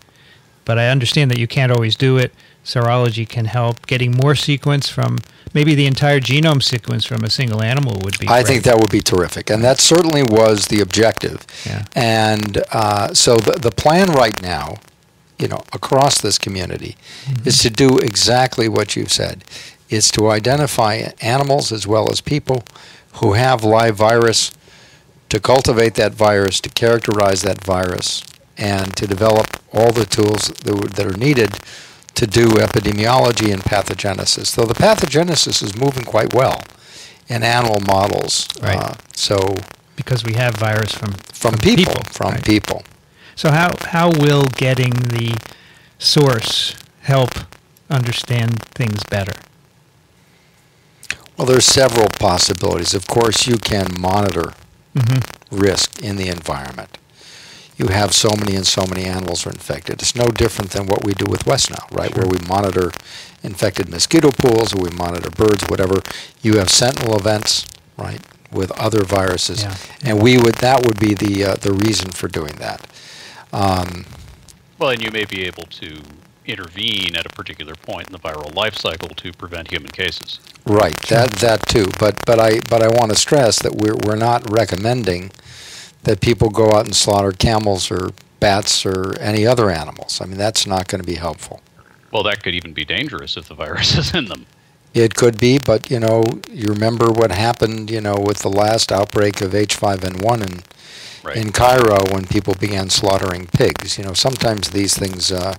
But I understand that you can't always do it. Serology can help. Getting more sequence from maybe the entire genome sequence from a single animal would be. I great. think that would be terrific. And that certainly was the objective. Yeah. And uh, so the, the plan right now, you know, across this community is to do exactly what you've said. Is to identify animals as well as people who have live virus, to cultivate that virus, to characterize that virus, and to develop all the tools that, that are needed to do epidemiology and pathogenesis. Though the pathogenesis is moving quite well in animal models. Right. Uh, so because we have virus from from, people, from right? people. So how how will getting the source help understand things better? Well, there's several possibilities. Of course, you can monitor Mm-hmm. risk in the environment. You have so many and so many animals are infected. It's no different than what we do with West Nile, right? Where we monitor infected mosquito pools, or we monitor birds, whatever. You have sentinel events, right, with other viruses, Yeah. and we would that would be the uh, the reason for doing that. Um, Well, and you may be able to intervene at a particular point in the viral life cycle to prevent human cases. Right, that that too. But but I but I want to stress that we're we're not recommending that people go out and slaughter camels or bats or any other animals. I mean that's not going to be helpful. Well, that could even be dangerous if the virus is in them. It could be, but you know, you remember what happened, you know, with the last outbreak of H5N1 in Right. in Cairo when people began slaughtering pigs. You know, sometimes these things, uh,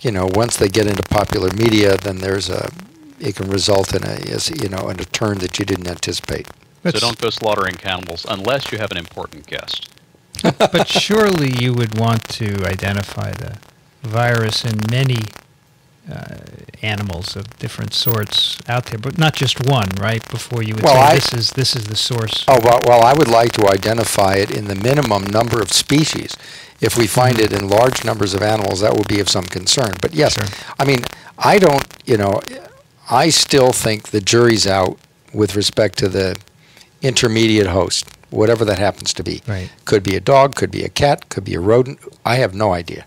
you know, once they get into popular media, then there's a it can result in a you know in a turn that you didn't anticipate. so don't go slaughtering cannibals unless you have an important guest. but surely you would want to identify the virus in many uh, animals of different sorts out there, but not just one, right? Before you would Well, say I- this is this is the source. Oh well, well, I would like to identify it in the minimum number of species. If we find it in large numbers of animals, that would be of some concern. But yes, Sure. I mean, I don't, you know, I still think the jury's out with respect to the intermediate host, whatever that happens to be. Right. Could be a dog, could be a cat, could be a rodent. I have no idea.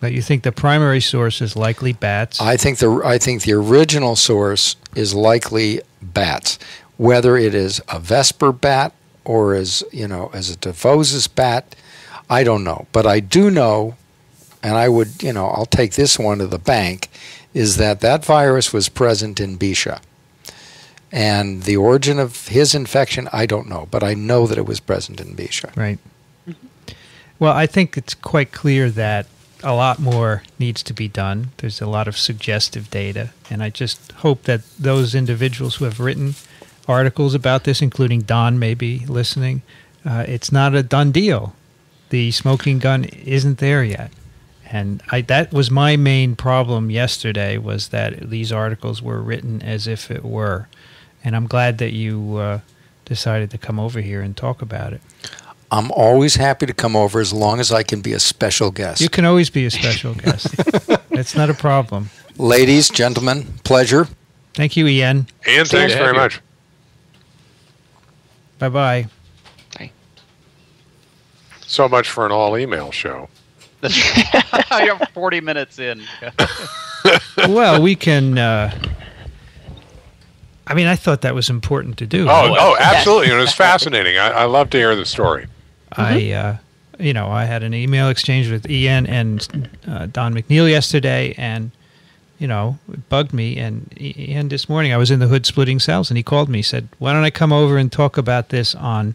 But you think the primary source is likely bats? I think the I think the original source is likely bats, whether it is a Vesper bat or as you know as a Defoe's bat, I don't know. But I do know, and I would you know I'll take this one to the bank, is that that virus was present in Bisha. And the origin of his infection, I don't know, but I know that it was present in Bisha. Right. Well, I think it's quite clear that a lot more needs to be done. There's a lot of suggestive data, and I just hope that those individuals who have written articles about this, including Don, maybe listening, uh, it's not a done deal. The smoking gun isn't there yet, and I, that was my main problem yesterday. Was that these articles were written as if it were, and I'm glad that you uh, decided to come over here and talk about it. I'm always happy to come over as long as I can be a special guest. You can always be a special guest. It's not a problem. Ladies, gentlemen, pleasure. Thank you, Ian. Ian, thanks very you. much. Bye bye. Bye. So much for an all email show. You're 40 minutes in. well, we can. Uh, I mean, I thought that was important to do. Oh, oh, absolutely. And it's fascinating. I, I love to hear the story. I, uh, you know, I had an email exchange with Ian and uh, Don McNeil yesterday, and you know, it bugged me. And Ian this morning, I was in the hood splitting cells, and he called me, said, "Why don't I come over and talk about this on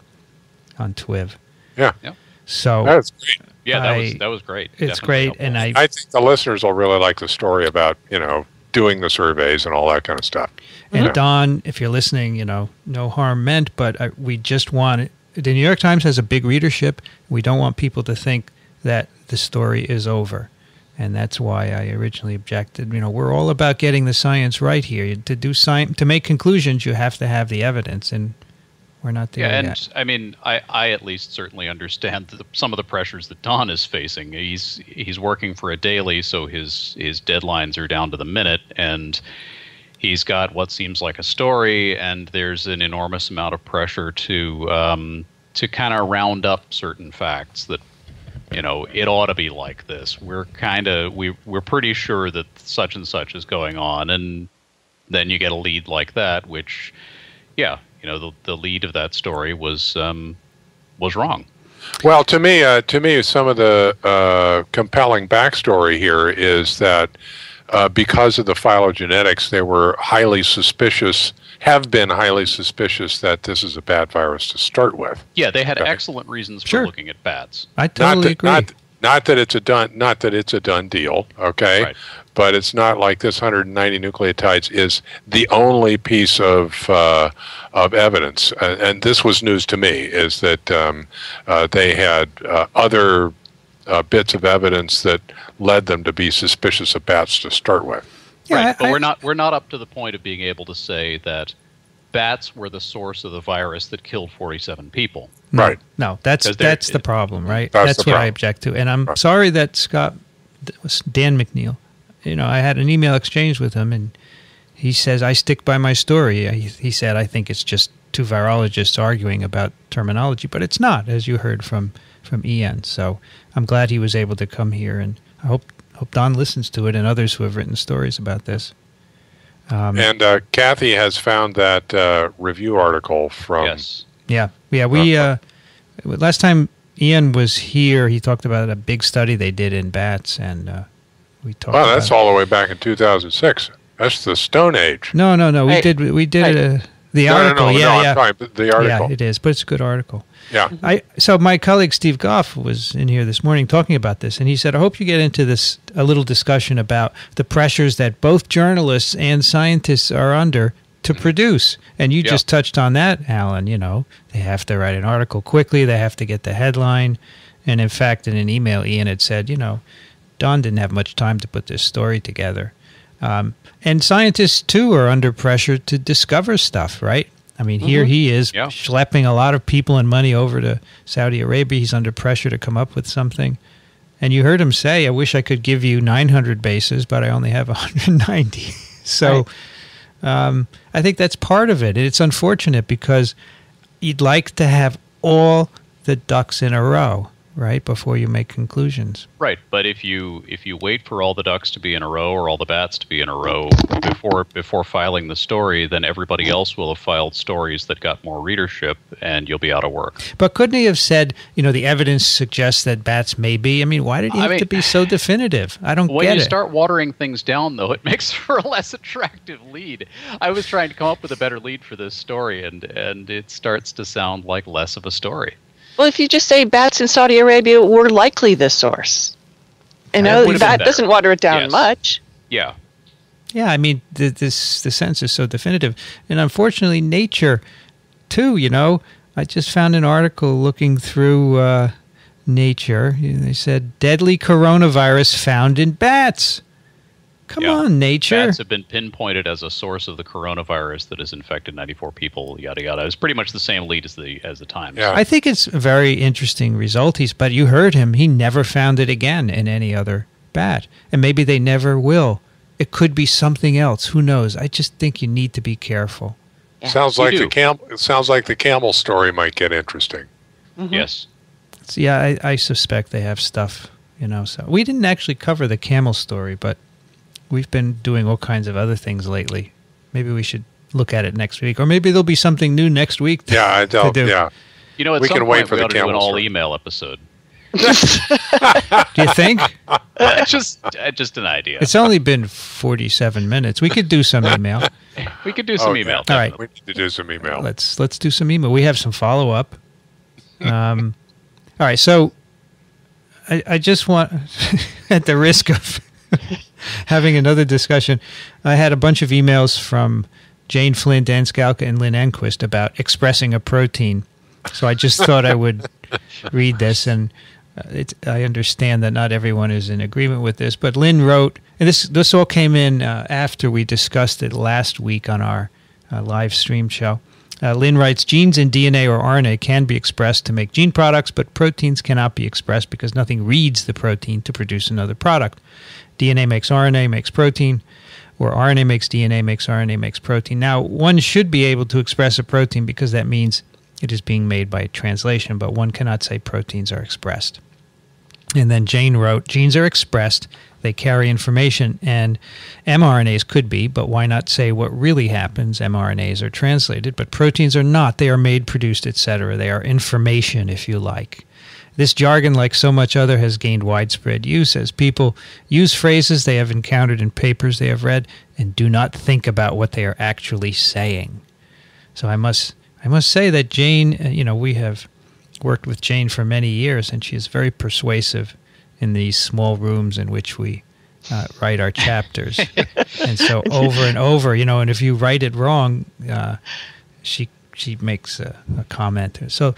on Twiv?" Yeah. Yeah. So That's great. Yeah, that I- was that was great. it's Definitely great, helpful. and I I think the listeners will really like the story about, you know, doing the surveys and all that kind of stuff. And Yeah. Don, if you're listening, you know, no harm meant, but I, we just want the New York Times has a big readership. We don't want people to think that the story is over. And that's why I originally objected. You know, we're all about getting the science right here. To do science, to make conclusions, you have to have the evidence, and we're not there Yeah, and yet. I mean, I, I at least certainly understand the, some of the pressures that Don is facing. He's he's working for a daily, so his his deadlines are down to the minute, and he's got what seems like a story, and there's an enormous amount of pressure to um, to kind of round up certain facts that you know it ought to be like this. We're kind of we we're pretty sure that such and such is going on, and then you get a lead like that, which yeah, you know, the, the lead of that story was um, was wrong. Well, to me, uh, to me, some of the uh, compelling backstory here is that uh, because of the phylogenetics, they were highly suspicious, have been highly suspicious that this is a bad virus to start with. Yeah, they had Okay. excellent reasons for Sure. looking at bats. I totally not that, agree. Not, not that it's a done, not that it's a done deal. Okay, Right. but it's not like this 190 nucleotides is the only piece of uh, of evidence. Uh, and this was news to me. Is that um, uh, they had uh, other uh, bits of evidence that led them to be suspicious of bats to start with. Yeah, right, I- but I- we're not we're not up to the point of being able to say that bats were the source of the virus that killed 47 people. No, Right. No, that's 'Cause they're- that's the problem, right? That's That's, the what I object to, and I'm Right. sorry that Scott that was Dan McNeil. You know, I had an email exchange with him, and he says I stick by my story. He, he said I think it's just two virologists arguing about terminology, but it's not, as you heard from from Ian. So I'm glad he was able to come here, and I hope hope Don listens to it and others who have written stories about this. Um, And uh, Kathy has found that uh, review article from. yes. Yeah, yeah. We uh, last time Ian was here, he talked about a big study they did in bats, and uh, we talked. Wow, about that's all the way back in 2006. That's the Stone Age. No, no, no. We Right. did. We did Right. uh, the no, article. no, no, yeah, no, yeah. I'm sorry, the article. Yeah, it is, but it's a good article. Yeah. I so my colleague Steve Goff was in here this morning talking about this, and he said, "I hope you get into this a little discussion about the pressures that both journalists and scientists are under to produce." And you Yeah. just touched on that, Alan. You know, they have to write an article quickly. They have to get the headline, and in fact, in an email, Ian had said, you know, Don didn't have much time to put this story together. Um, and scientists too are under pressure to discover stuff, right? I mean, here he is Yeah. schlepping a lot of people and money over to Saudi Arabia. He's under pressure to come up with something. And you heard him say, I wish I could give you 900 bases, but I only have 190. so um, I think that's part of it. It's unfortunate because you'd like to have all the ducks in a row, right, before you make conclusions. Right, but if you if you wait for all the ducks to be in a row or all the bats to be in a row before before filing the story, then everybody else will have filed stories that got more readership, and you'll be out of work. But couldn't he have said, you know, the evidence suggests that bats may be? I mean, why did he I have mean- to be so definitive? I don't When get you it. start watering things down, though, it makes for a less attractive lead. I was trying to come up with a better lead for this story, and and it starts to sound like less of a story. Well, if you just say bats in Saudi Arabia were likely the source, you know, would've that doesn't water it down Yes. much. Yeah, Yeah, I mean, the, this the sense is so definitive, and unfortunately, nature, too. You know, I just found an article looking through uh, Nature. They said deadly coronavirus found in bats. Come Yeah. on, Nature. bats have been pinpointed as a source of the coronavirus that has infected 94 people. Yada yada. It's pretty much the same lead as the as the Times. Yeah. I think it's a very interesting result. He's, but you heard him. He never found it again in any other bat, and maybe they never will. It could be something else. Who knows? I just think you need to be careful. Yeah. Sounds You like the do. cam. It sounds like the camel story might get interesting. Mm-hmm. Yes. So, yeah, I, I suspect they have stuff. You know, so we didn't actually cover the camel story, but we've been doing all kinds of other things lately. Maybe we should look at it next week, or maybe there'll be something new next week. to- Yeah, I to don't. do. Yeah, You know, at We some can wait for we the ought to do an all email episode. Do you think? just, uh, just an idea. it's only been forty-seven minutes. We could do some email. we could do some Okay. email. All right. we need to do some email. let's let's do some email. We have some follow up. Um, all right, so I, I just want, at the risk of having another discussion, I had a bunch of emails from Jane Flynn, Dan Skalka, and Lynn Enquist about expressing a protein. So I just thought I would read this, and uh, I understand that not everyone is in agreement with this, but Lynn wrote, and this this all came in uh, after we discussed it last week on our uh, live stream show. Uh, Lynn writes, genes in DNA or RNA can be expressed to make gene products, but proteins cannot be expressed because nothing reads the protein to produce another product. DNA makes RNA, makes protein, or RNA makes DNA, makes RNA, makes protein. Now, one should be able to express a protein because that means it is being made by translation, but one cannot say proteins are expressed. And then Jane wrote, genes are expressed, they carry information, and mRNAs could be, but why not say what really happens? mRNAs are translated, but proteins are not. They are made, produced, etc. They are information, if you like. This jargon, like so much other, has gained widespread use as people use phrases they have encountered in papers they have read and do not think about what they are actually saying. So I must I must say that Jane, uh, you know, we have worked with Jane for many years, and she is very persuasive in these small rooms in which we uh, write our chapters. and so over and over, you know, and if you write it wrong, uh, she she makes a, a comment. So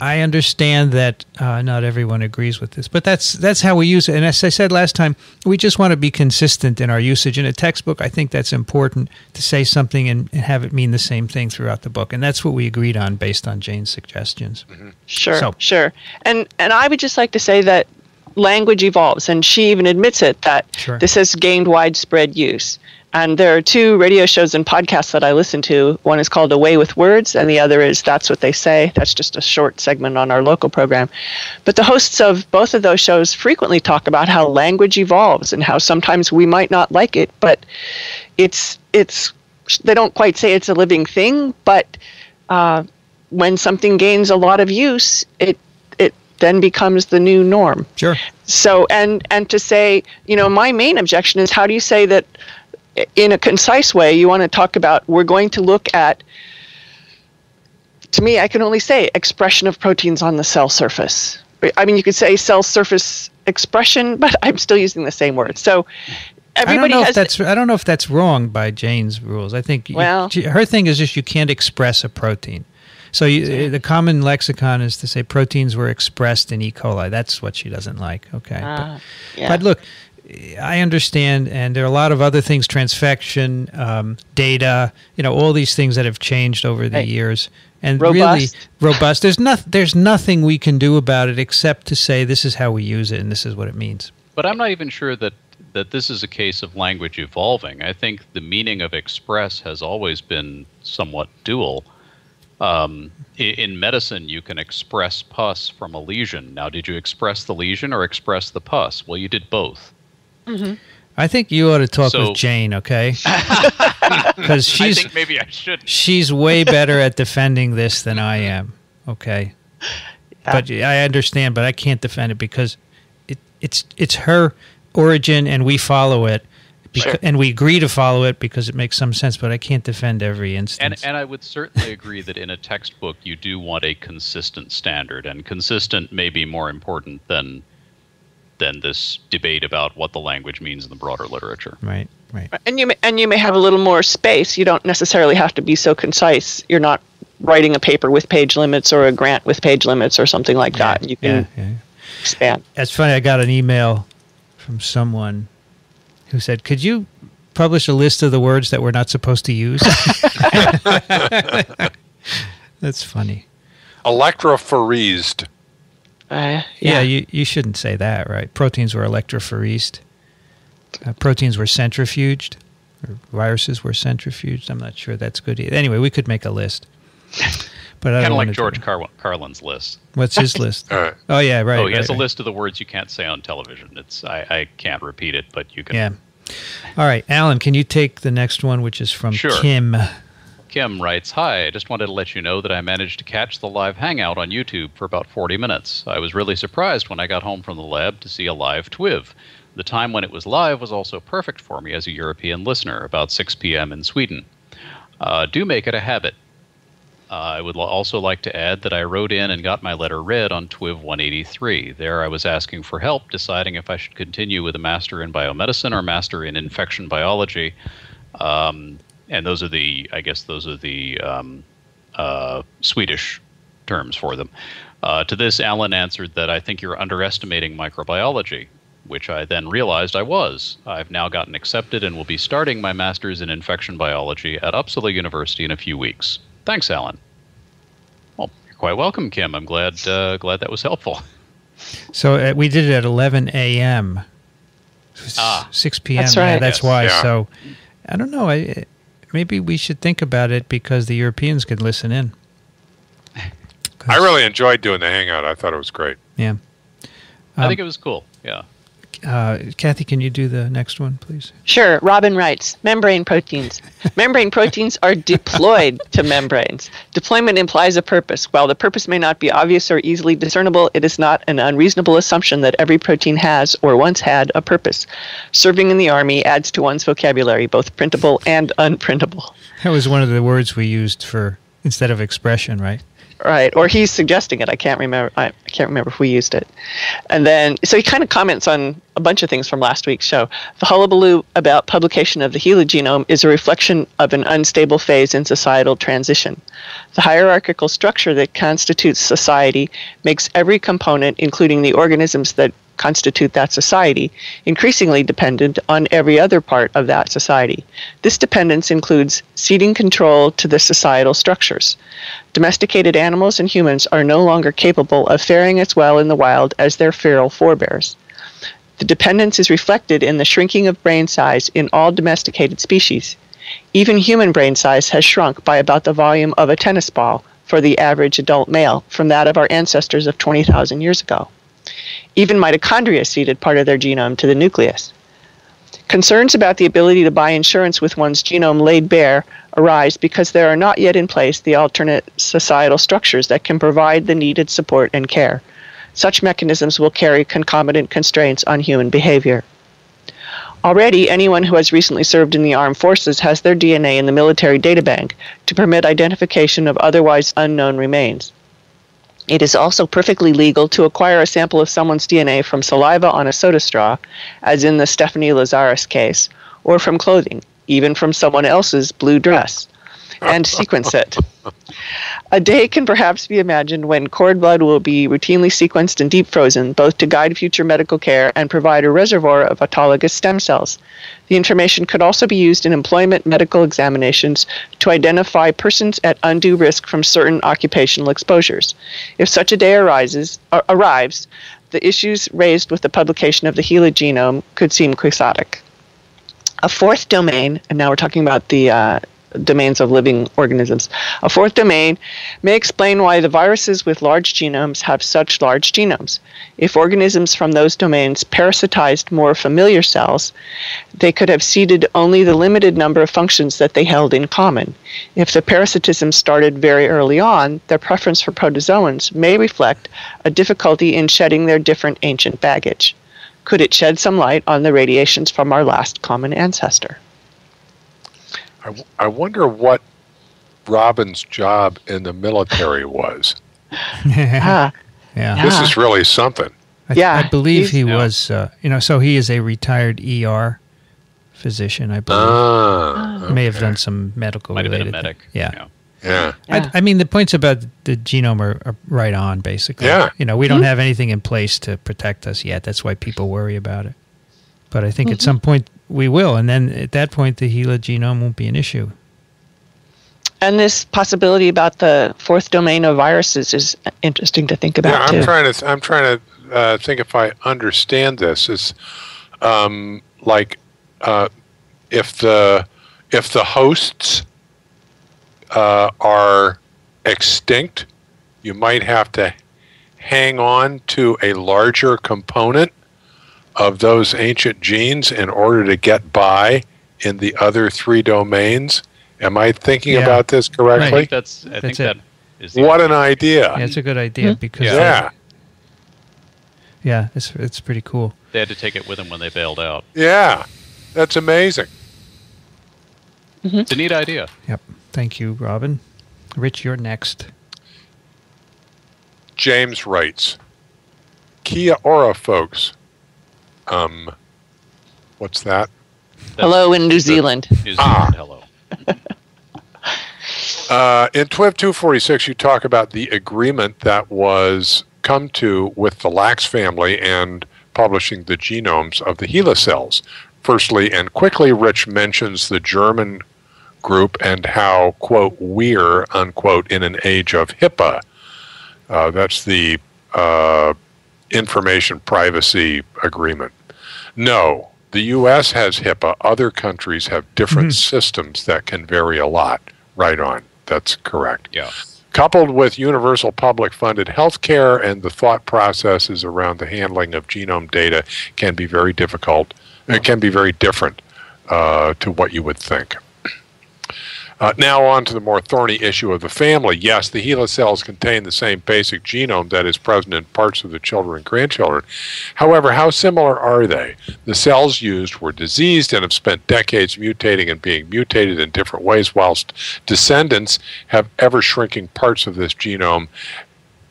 I understand that uh, not everyone agrees with this, but that's that's how we use it. And as I said last time, we just want to be consistent in our usage. In a textbook, I think that's important to say something and, and have it mean the same thing throughout the book. And that's what we agreed on based on Jane's suggestions. Sure, So- sure. And and I would just like to say that language evolves, and she even admits it that Sure. this has gained widespread use. And there are two radio shows and podcasts that I listen to. One is called Away with Words, and the other is That's What They Say. That's just a short segment on our local program. But the hosts of both of those shows frequently talk about how language evolves and how sometimes we might not like it, but it's it's they don't quite say it's a living thing, but uh, when something gains a lot of use, it it then becomes the new norm. Sure. So and and to say, you know, my main objection is how do you say that in a concise way you want to talk about we're going to look at to me I can only say expression of proteins on the cell surface. I mean you could say cell surface expression, but I'm still using the same word. So I don't everybody know has if that's I don't know if that's wrong by Jane's rules. I think Well- she- her thing is just you can't express a protein. So you, the common lexicon is to say proteins were expressed in E. coli. That's what she doesn't like. Okay, Ah, but, yeah. but look, I understand, and there are a lot of other things: transfection, um, data. You know, all these things that have changed over the Right. years, and really Robust. robust. There's not there's nothing we can do about it except to say this is how we use it and this is what it means. But I'm not even sure that that this is a case of language evolving. I think the meaning of express has always been somewhat dual. Um, in medicine, you can express pus from a lesion. Now, did you express the lesion or express the pus? Well, you did both. I think you ought to talk So- with Jane, okay? Because I she's think maybe I should. she's way better at defending this than I am. Okay, but I understand, but I can't defend it because it, it's it's her origin, and we follow it, beca- Sure. and we agree to follow it because it makes some sense. But I can't defend every And, instance. and I would certainly agree that in a textbook you do want a consistent standard, and consistent may be more important than than this debate about what the language means in the broader literature. right, right. and you may, and you may have a little more space. You don't necessarily have to be so concise. You're not writing a paper with page limits or a grant with page limits or something like that. You can yeah. expand. It's funny. I got an email from someone who said, "Could you publish a list of the words that we're not supposed to use?" That's funny. Electrophoresed. Uh, Yeah, you, you shouldn't say that, right? Proteins were electrophoresed. Uh, proteins were centrifuged, or viruses were centrifuged. I'm not sure that's good. Either. Anyway, we could make a list. But I Kind don't of like George. Car- Carlin's list. What's his list? All right. Oh yeah, right. oh, he right, has a list of the words you can't say on television. It's I, I can't repeat it, but you can. Yeah. All right, Alan, can you take the next one, which is from Sure. Kim? Kim writes, Hi, I just wanted to let you know that I managed to catch the live hangout on YouTube for about 40 minutes. I was really surprised when I got home from the lab to see a live TWIV. The time when it was live was also perfect for me as a European listener, about 6 p.m. in Sweden. Uh, do make it a habit. Uh, I would also like to add that I wrote in and got my letter read on TWIV 183. There I was asking for help deciding if I should continue with a Master in Biomedicine or Master in Infection Biology. Um, and those are the, I guess, those are the um, uh, Swedish terms for them. Uh, to this, Alan answered that I think you're underestimating microbiology, which I then realized I was. I've now gotten accepted and will be starting my master's in infection biology at Uppsala University in a few weeks. Thanks, Alan. Well, you're quite welcome, Kim. I'm glad uh, glad that was helpful. So uh, we did it at 11 a.m. Ah. 6 p.m. That's Yeah, that's Yes. why. Yeah. So I don't know. I maybe we should think about it because the Europeans could listen in. I really enjoyed doing the hangout. I thought it was great. Yeah. I Um, think it was cool. Yeah. Uh, Kathy, can you do the next one, please? Sure. Robin writes membrane proteins. membrane proteins are deployed to membranes. Deployment implies a purpose. While the purpose may not be obvious or easily discernible, it is not an unreasonable assumption that every protein has or once had a purpose. Serving in the Army adds to one's vocabulary, both printable and unprintable. That was one of the words we used for instead of expression, right? Right, or he's suggesting it. I can't remember. I, I can't remember if we used it. And then, so he kind of comments on a bunch of things from last week's show. The hullabaloo about publication of the HeLa genome is a reflection of an unstable phase in societal transition. The hierarchical structure that constitutes society makes every component, including the organisms that constitute that society, increasingly dependent on every other part of that society. This dependence includes ceding control to the societal structures. Domesticated animals and humans are no longer capable of faring as well in the wild as their feral forebears. The dependence is reflected in the shrinking of brain size in all domesticated species. Even human brain size has shrunk by about the volume of a tennis ball for the average adult male from that of our ancestors of 20,000 years ago. Even mitochondria ceded part of their genome to the nucleus. Concerns about the ability to buy insurance with one's genome laid bare arise because there are not yet in place the alternate societal structures that can provide the needed support and care. Such mechanisms will carry concomitant constraints on human behavior. Already, anyone who has recently served in the armed forces has their DNA in the military databank to permit identification of otherwise unknown remains. It is also perfectly legal to acquire a sample of someone's DNA from saliva on a soda straw, as in the Stephanie Lazarus case, or from clothing, even from someone else's blue dress, and sequence it. A day can perhaps be imagined when cord blood will be routinely sequenced and deep frozen, both to guide future medical care and provide a reservoir of autologous stem cells. The information could also be used in employment medical examinations to identify persons at undue risk from certain occupational exposures. If such a day arises, ar- arrives, the issues raised with the publication of the HeLa genome could seem quixotic. A fourth domain, and now we're talking about the uh, domains of living organisms. A fourth domain may explain why the viruses with large genomes have such large genomes. If organisms from those domains parasitized more familiar cells, they could have ceded only the limited number of functions that they held in common. If the parasitism started very early on, their preference for protozoans may reflect a difficulty in shedding their different ancient baggage. Could it shed some light on the radiations from our last common ancestor? I, w- I wonder what Robin's job in the military was. ah, Yeah. This Ah. is really something. I, Yeah, I believe he's- he Yeah. was, uh, you know, so he is a retired ER physician, I believe. Ah, May have done some medical Might have been a medic. Yeah. Yeah. Yeah. Yeah. I, I mean, the points about the genome are, are right on, basically. Yeah. You know, we don't have anything in place to protect us yet. That's why people worry about it. But I think at some point we will. And then at that point, the HeLa genome won't be an issue. And this possibility about the fourth domain of viruses is interesting to think about Yeah, I'm too. trying to. Th- I'm trying to uh, think if I understand this. Is um, like uh, if the if the hosts uh, are extinct, you might have to hang on to a larger component of those ancient genes in order to get by in the other three domains. Am I thinking Yeah. about this I correctly? think that's. I think That's that it. is. the What an idea. idea! Yeah, it's a good idea mm-hmm. because Yeah. yeah, yeah, it's it's pretty cool. They had to take it with them when they bailed out. yeah, that's amazing. Mm-hmm. It's a neat idea. Yep. Thank you, Robin. Rich, you're next. James writes, Kia ora, folks. Um, what's that? That's Hello in New Zealand. New Zealand. Ah. Hello. Uh, in TWIV 246, you talk about the agreement that was come to with the Lax family and publishing the genomes of the HeLa cells. Firstly and quickly, Rich mentions the German group and how, quote, we're, unquote, in an age of HIPAA. Uh, that's the uh, Information Privacy Agreement. No, the U.S. has HIPAA. Other countries have different systems that can vary a lot. Right on. That's correct. Yeah. Coupled with universal public funded health care and the thought processes around the handling of genome data can be very difficult. It can be very different uh, to what you would think. Uh, now, on to the more thorny issue of the family. Yes, the HeLa cells contain the same basic genome that is present in parts of the children and grandchildren. However, how similar are they? The cells used were diseased and have spent decades mutating and being mutated in different ways, whilst descendants have ever shrinking parts of this genome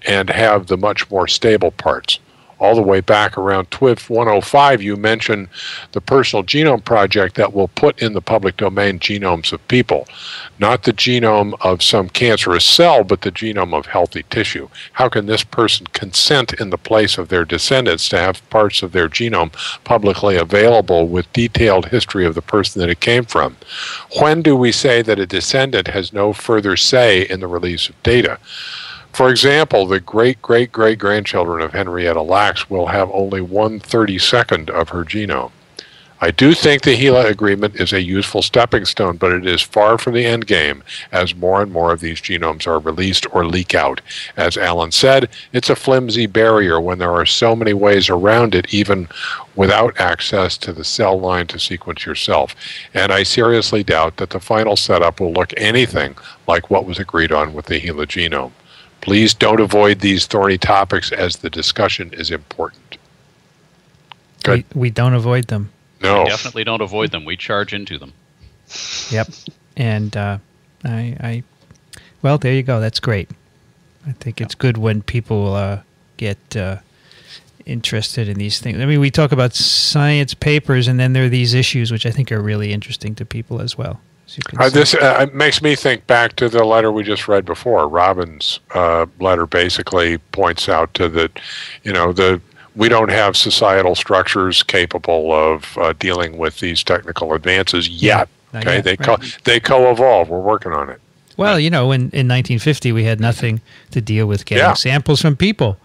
and have the much more stable parts. All the way back around TWIF 105, you mentioned the Personal Genome Project that will put in the public domain genomes of people. Not the genome of some cancerous cell, but the genome of healthy tissue. How can this person consent in the place of their descendants to have parts of their genome publicly available with detailed history of the person that it came from? When do we say that a descendant has no further say in the release of data? For example, the great great great grandchildren of Henrietta Lacks will have only one thirty second of her genome. I do think the HeLa agreement is a useful stepping stone, but it is far from the end game as more and more of these genomes are released or leak out. As Alan said, it's a flimsy barrier when there are so many ways around it, even without access to the cell line to sequence yourself. And I seriously doubt that the final setup will look anything like what was agreed on with the HeLa genome. Please don't avoid these thorny topics as the discussion is important. Good. We, we don't avoid them. No. Definitely don't avoid them. We charge into them. Yep. and uh, I, I, well, there you go. That's great. I think it's good when people uh, get uh, interested in these things. I mean, we talk about science papers, and then there are these issues which I think are really interesting to people as well. Uh, this uh, makes me think back to the letter we just read before. Robin's uh, letter basically points out to that, you know, the we don't have societal structures capable of uh, dealing with these technical advances yet. not Okay, yet, they right. co- they co-evolve. We're working on it. Well, you know, in, in 1950, we had nothing to deal with getting Yeah. samples from people.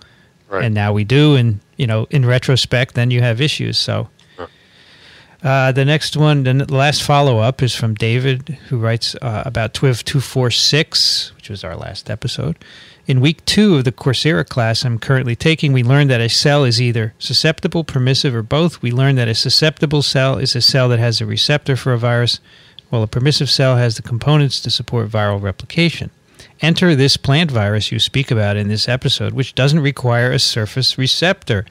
Right. And now we do. And, you know, in retrospect, then you have issues. So uh, the next one, the last follow up is from David, who writes uh, about TWIV 246, which was our last episode. In week two of the Coursera class I'm currently taking, we learned that a cell is either susceptible, permissive, or both. We learned that a susceptible cell is a cell that has a receptor for a virus, while a permissive cell has the components to support viral replication. Enter this plant virus you speak about in this episode, which doesn't require a surface receptor.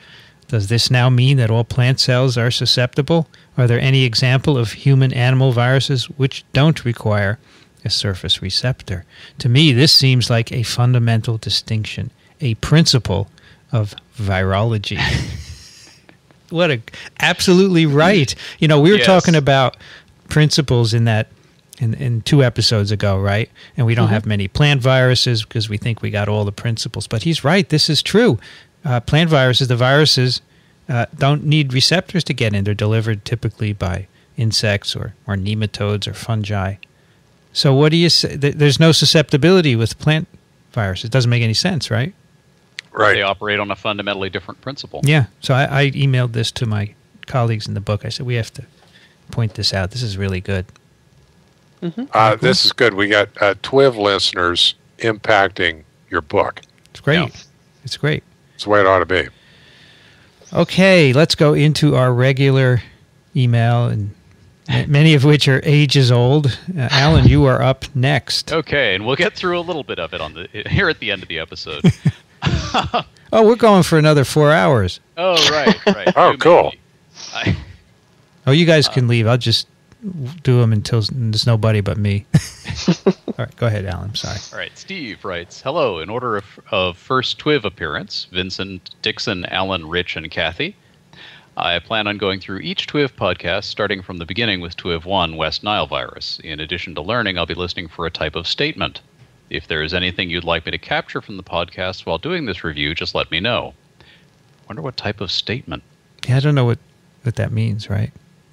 Does this now mean that all plant cells are susceptible? Are there any example of human animal viruses which don't require a surface receptor? To me, this seems like a fundamental distinction, a principle of virology. what a absolutely right. You know, we were Yes. talking about principles in that in, in two episodes ago, right? And we don't mm-hmm. have many plant viruses because we think we got all the principles. But he's right. This is true. Uh, plant viruses, the viruses, uh, don't need receptors to get in. They're delivered typically by insects or, or nematodes or fungi. So what do you say? There's no susceptibility with plant viruses. It doesn't make any sense, right? Right. They operate on a fundamentally different principle. Yeah. So I, I emailed this to my colleagues in the book. I said we have to point this out. This is really good. Uh, this is good. We got uh, TWIV listeners impacting your book. It's great. Yeah. It's great. It's the way it ought to be. Okay, let's go into our regular email, and many of which are ages old. Uh, Alan, you are up next. Okay, and we'll get through a little bit of it on the here at the end of the episode. Oh, we're going for another four hours. oh, right, right. Oh, You cool. I, Oh, you guys can leave. I'll just do them until there's nobody but me. All right, go ahead, Alan. I'm sorry. All right, Steve writes Hello, in order of, of first TWIV appearance, Vincent, Dixon, Alan, Rich, and Kathy. I plan on going through each TWIV podcast, starting from the beginning with TWIV 1 West Nile virus. In addition to learning, I'll be listening for a type of statement. If there is anything you'd like me to capture from the podcast while doing this review, just let me know. I Wonder what type of statement. Yeah, I don't know what, what that means, right?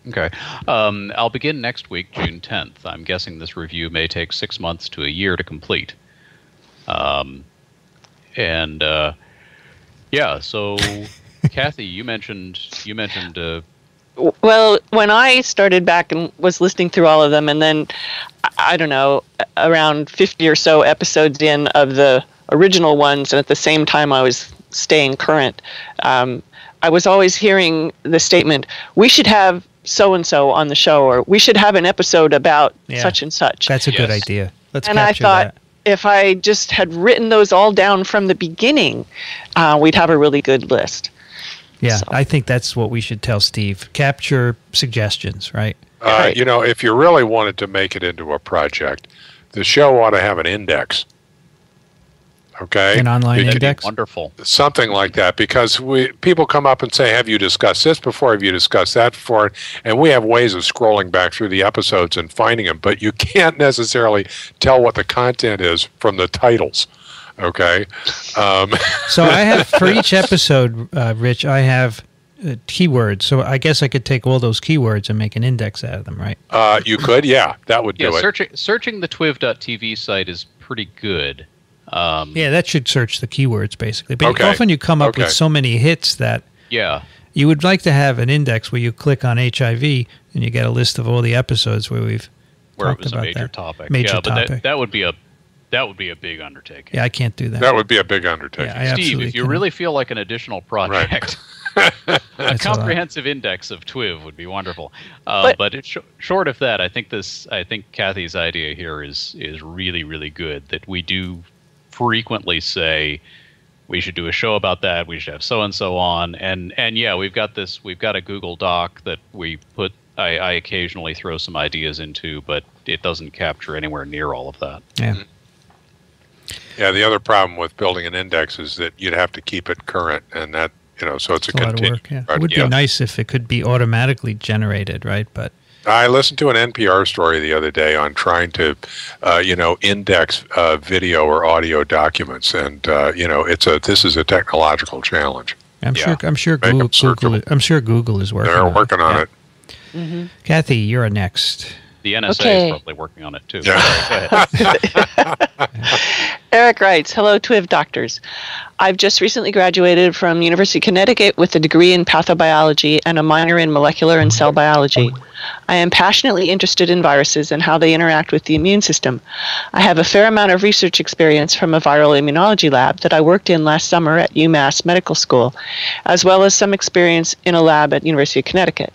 Okay. Um, I'll begin next week, June 10th. I'm guessing this review may take six months to a year to complete. Um, and uh, yeah, so Kathy, you mentioned you mentioned uh, Well, when I started back and was listening through all of them, and then I- I don't know, around 50 or so episodes in of the original ones, and at the same time I was staying current, um, I was always hearing the statement, we should have so and so on the show, or we should have an episode about Yeah. such and such. That's a good idea. Let's and I thought that. if I just had written those all down from the beginning, uh, we'd have a really good list. Yeah, so. I think that's what we should tell Steve. Capture suggestions, right? Uh, Right. You know, if you really wanted to make it into a project, the show ought to have an index. Okay, An online It- index. wonderful. something like that, because we people come up and say, "Have you discussed this before? Have you discussed that before?" And we have ways of scrolling back through the episodes and finding them, but you can't necessarily tell what the content is from the titles. Okay, um, So I have for each episode, uh, Rich, I have uh, keywords. So I guess I could take all those keywords and make an index out of them, right? uh, you could, yeah, that would Yeah, do it. searching searching the twiv.tv site is pretty good. Um, Yeah, that should search the keywords basically. But Okay. often you come up with so many hits that yeah. you would like to have an index where you click on HIV and you get a list of all the episodes where we've where it talked was a about major that. topic. Major yeah, but. That, that would be a that would be a big undertaking. Yeah, I can't do that. That would be a big undertaking. Yeah, Steve, if you couldn't. really feel like an additional project, a That's a comprehensive index of TWIV would be wonderful. Uh, But- but it sh- short of that, I think this. I think Kathy's idea here is is really really good. That we do frequently say we should do a show about that. We should have so and so on, and and yeah, we've got this. We've got a Google Doc that we put. I, I occasionally throw some ideas into, but it doesn't capture anywhere near all of that. yeah. Mm-hmm. Yeah, the other problem with building an index is that you'd have to keep it current, and that you know, so it's a, It's a lot of work. Yeah. It would Yeah. be nice if it could be automatically generated, right? But I listened to an NPR story the other day on trying to, uh, you know, index uh, video or audio documents, and uh, you know, it's a this is a technological challenge. I'm Yeah. sure I'm sure Google, Google. I'm sure Google is working They're on working it. on Yeah. it. Kathy, you're a next. The NSA Okay. is probably working on it too. Yeah. Sorry, go ahead. Eric writes, Hello, TWIV doctors. I've just recently graduated from University of Connecticut with a degree in pathobiology and a minor in molecular and cell biology. I am passionately interested in viruses and how they interact with the immune system. I have a fair amount of research experience from a viral immunology lab that I worked in last summer at UMass Medical School, as well as some experience in a lab at University of Connecticut.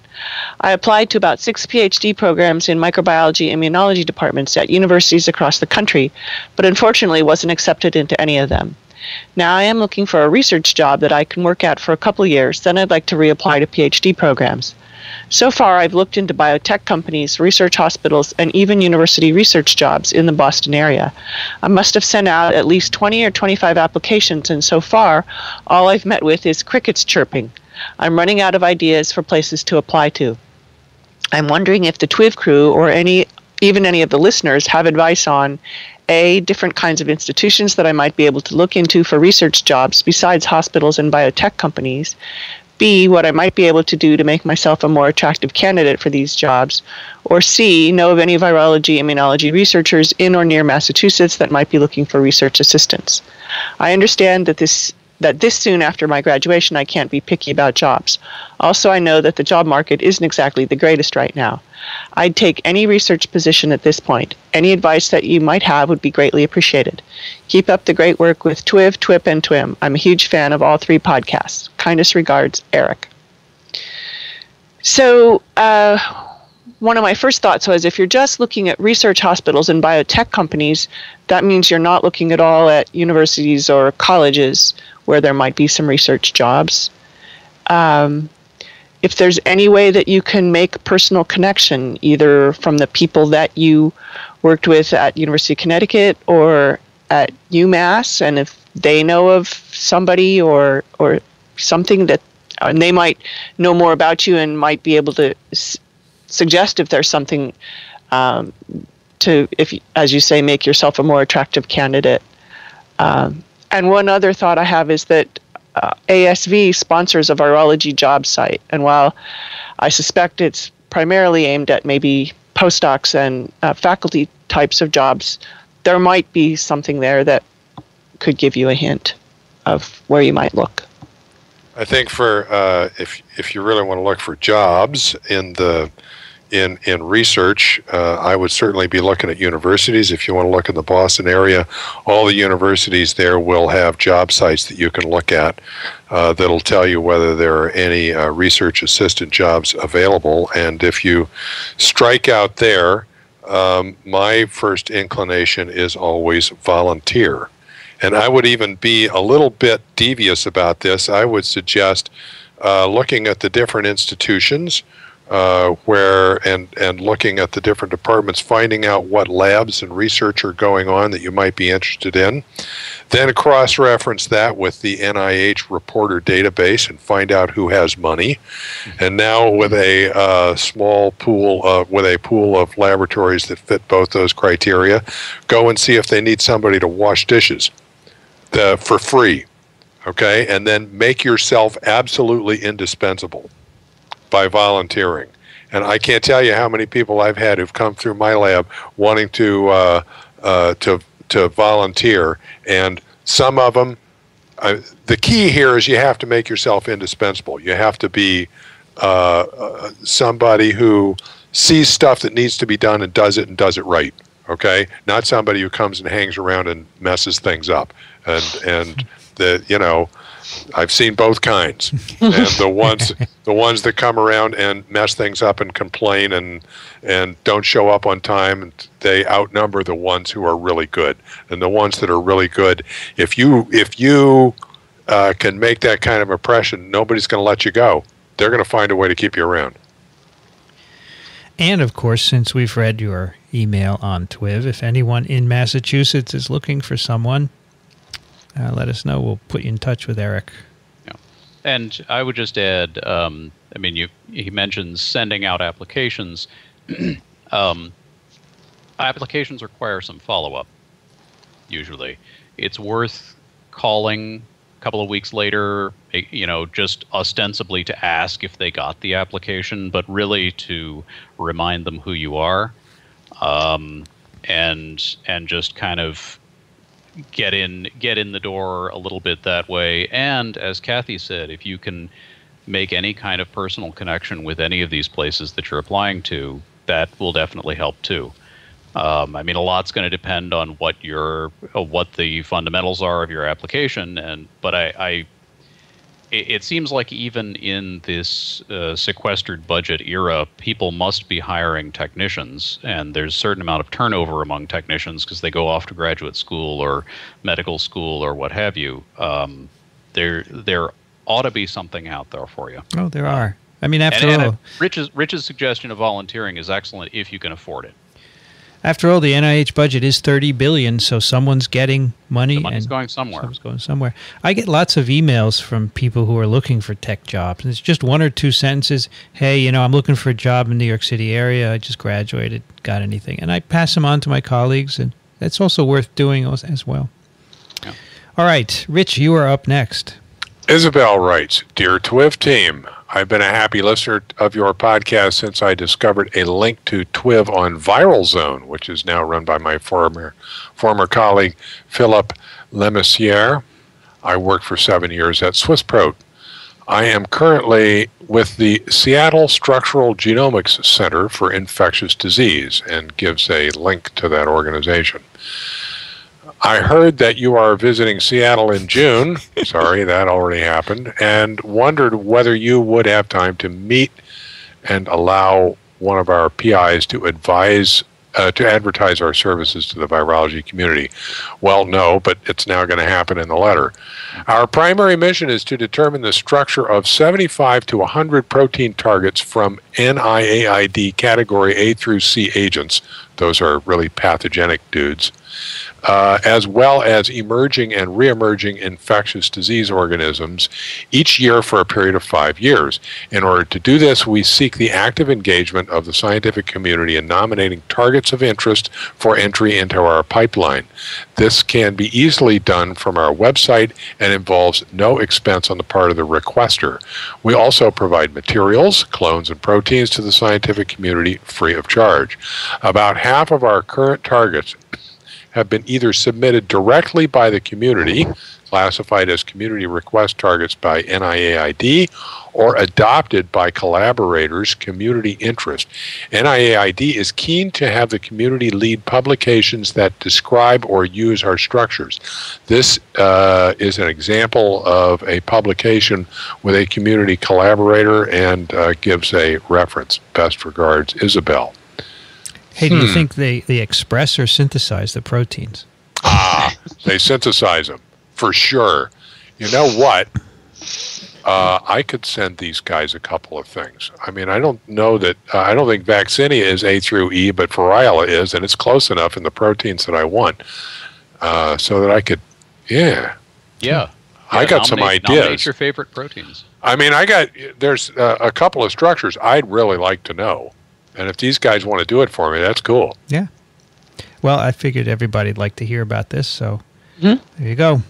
I applied to about six PhD programs in microbiology immunology departments at universities across the country, but unfortunately wasn't accepted into any of them. Now I am looking for a research job that I can work at for a couple years, then I'd like to reapply to PhD programs. So far, I've looked into biotech companies, research hospitals, and even university research jobs in the Boston area. I must have sent out at least 20 or 25 applications, and so far, all I've met with is crickets chirping. I'm running out of ideas for places to apply to. I'm wondering if the TWIV crew or any even any of the listeners have advice on a different kinds of institutions that I might be able to look into for research jobs besides hospitals and biotech companies. B, what I might be able to do to make myself a more attractive candidate for these jobs. Or C, know of any virology immunology researchers in or near Massachusetts that might be looking for research assistance. I understand that this that this soon after my graduation I can't be picky about jobs. Also, I know that the job market isn't exactly the greatest right now. I'd take any research position at this point. Any advice that you might have would be greatly appreciated. Keep up the great work with TWIV, TWIP, and TWIM. I'm a huge fan of all three podcasts. Kindest regards, Eric. So, uh, one of my first thoughts was if you're just looking at research hospitals and biotech companies, that means you're not looking at all at universities or colleges where there might be some research jobs. Um, if there's any way that you can make personal connection, either from the people that you worked with at University of Connecticut or at UMass, and if they know of somebody or or something that and they might know more about you and might be able to s- suggest if there's something um, to if as you say make yourself a more attractive candidate um, and one other thought i have is that uh, ASV sponsors a virology job site. And while I suspect it's primarily aimed at maybe postdocs and uh, faculty types of jobs, there might be something there that could give you a hint of where you might look. I think for uh, if if you really want to look for jobs in the in in research, uh, I would certainly be looking at universities. If you want to look in the Boston area, all the universities there will have job sites that you can look at uh, that'll tell you whether there are any uh, research assistant jobs available. And if you strike out there, um, my first inclination is always volunteer. And I would even be a little bit devious about this. I would suggest uh, looking at the different institutions uh, where and and looking at the different departments, finding out what labs and research are going on that you might be interested in. Then cross-reference that with the NIH reporter database and find out who has money. And now with a uh, small pool of with a pool of laboratories that fit both those criteria, go and see if they need somebody to wash dishes the, for free. Okay, and then make yourself absolutely indispensable by volunteering. And I can't tell you how many people I've had who've come through my lab wanting to uh, uh, to to volunteer, and some of them. Uh, the key here is you have to make yourself indispensable. You have to be uh, uh, somebody who sees stuff that needs to be done and does it and does it right. Okay, not somebody who comes and hangs around and messes things up. And and the you know I've seen both kinds, and the ones the ones that come around and mess things up and complain and and don't show up on time, they outnumber the ones who are really good. And the ones that are really good, if you if you uh, can make that kind of impression, nobody's going to let you go. They're going to find a way to keep you around. And of course, since we've read your email on TWIV, if anyone in Massachusetts is looking for someone, uh, let us know. We'll put you in touch with Eric. And I would just add, um, I mean, you he mentions sending out applications. um, applications require some follow up. Usually, it's worth calling a couple of weeks later. Eh, you know, just ostensibly to ask if they got the application, but really to remind them who you are, um, and and just kind of get in get in the door a little bit that way. And as Kathy said, if you can make any kind of personal connection with any of these places that you're applying to, that will definitely help too. Um, I mean, a lot's going to depend on what your uh, what the fundamentals are of your application, and but I, I it, it seems like even in this uh, sequestered budget era, people must be hiring technicians, and there's a certain amount of turnover among technicians because they go off to graduate school or medical school or what have you. Um, there, there ought to be something out there for you. Oh, there are. I mean, after and, all, and Rich's Rich's suggestion of volunteering is excellent if you can afford it. After all, the NIH budget is thirty billion, so someone's getting money. The money's and going somewhere. Someone's going somewhere. I get lots of emails from people who are looking for tech jobs. And it's just one or two sentences. Hey, you know, I'm looking for a job in the New York City area. I just graduated. Got anything? And I pass them on to my colleagues, and that's also worth doing as well. Yeah. All right, Rich, you are up next. Isabel writes, Dear TWIV team, I've been a happy listener of your podcast since I discovered a link to TWIV on Viral Zone, which is now run by my former former colleague Philip Lemessier. I worked for seven years at SwissProt. I am currently with the Seattle Structural Genomics Center for Infectious Disease and gives a link to that organization. I heard that you are visiting Seattle in June. Sorry, that already happened. And wondered whether you would have time to meet and allow one of our PIs to advise uh, to advertise our services to the virology community? Well, no, but it's now going to happen in the letter. Our primary mission is to determine the structure of 75 to 100 protein targets from NIAID category A through C agents. Those are really pathogenic dudes uh, as well as emerging and reemerging infectious disease organisms each year for a period of five years. In order to do this, we seek the active engagement of the scientific community in nominating targets of interest for entry into our pipeline. This can be easily done from our website and involves no expense on the part of the requester. We also provide materials, clones, and proteins to the scientific community free of charge. About half of our current targets have been either submitted directly by the community, classified as community request targets by NIAID, or adopted by collaborators' community interest. NIAID is keen to have the community lead publications that describe or use our structures. This uh, is an example of a publication with a community collaborator and uh, gives a reference. Best regards, Isabel. Hey, do hmm. you think they, they express or synthesize the proteins? Ah, they synthesize them for sure. You know what? Uh, I could send these guys a couple of things. I mean, I don't know that uh, I don't think Vaccinia is A through E, but Variola is, and it's close enough in the proteins that I want, uh, so that I could, yeah, yeah. I got some ideas. Nominate your favorite proteins. I mean, I got there's uh, a couple of structures I'd really like to know. And if these guys want to do it for me, that's cool. Yeah. Well, I figured everybody'd like to hear about this, so mm-hmm. there you go.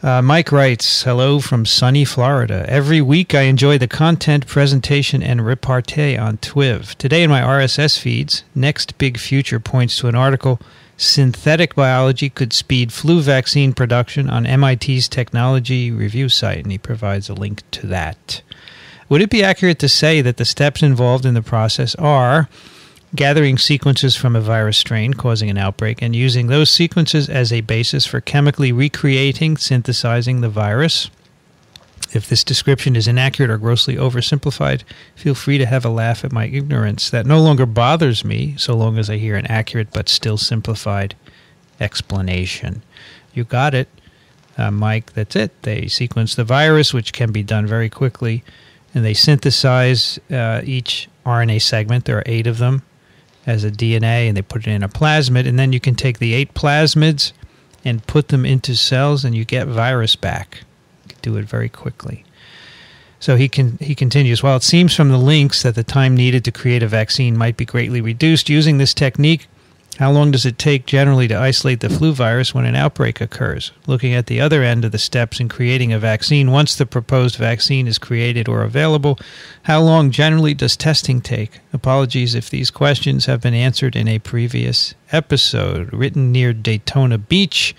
Uh, Mike writes, Hello from sunny Florida. Every week I enjoy the content, presentation, and repartee on TWIV. Today in my RSS feeds, Next Big Future points to an article Synthetic Biology Could Speed Flu Vaccine Production on MIT's Technology Review site, and he provides a link to that. Would it be accurate to say that the steps involved in the process are gathering sequences from a virus strain causing an outbreak and using those sequences as a basis for chemically recreating, synthesizing the virus? If this description is inaccurate or grossly oversimplified, feel free to have a laugh at my ignorance. That no longer bothers me so long as I hear an accurate but still simplified explanation. You got it, uh, Mike. That's it. They sequence the virus, which can be done very quickly and they synthesize uh, each RNA segment. There are eight of them as a DNA, and they put it in a plasmid. And then you can take the eight plasmids and put them into cells, and you get virus back. do it very quickly. So he can he continues. While it seems from the links that the time needed to create a vaccine might be greatly reduced using this technique, how long does it take generally to isolate the flu virus when an outbreak occurs? Looking at the other end of the steps in creating a vaccine, once the proposed vaccine is created or available, how long generally does testing take? Apologies if these questions have been answered in a previous episode. Written near Daytona Beach,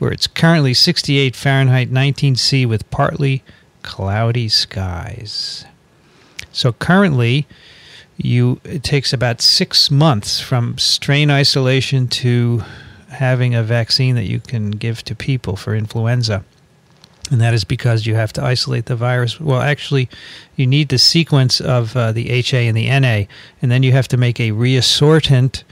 where it's currently 68 Fahrenheit 19C with partly cloudy skies. So currently, you it takes about six months from strain isolation to having a vaccine that you can give to people for influenza. And that is because you have to isolate the virus. Well, actually, you need the sequence of uh, the HA and the NA, and then you have to make a reassortant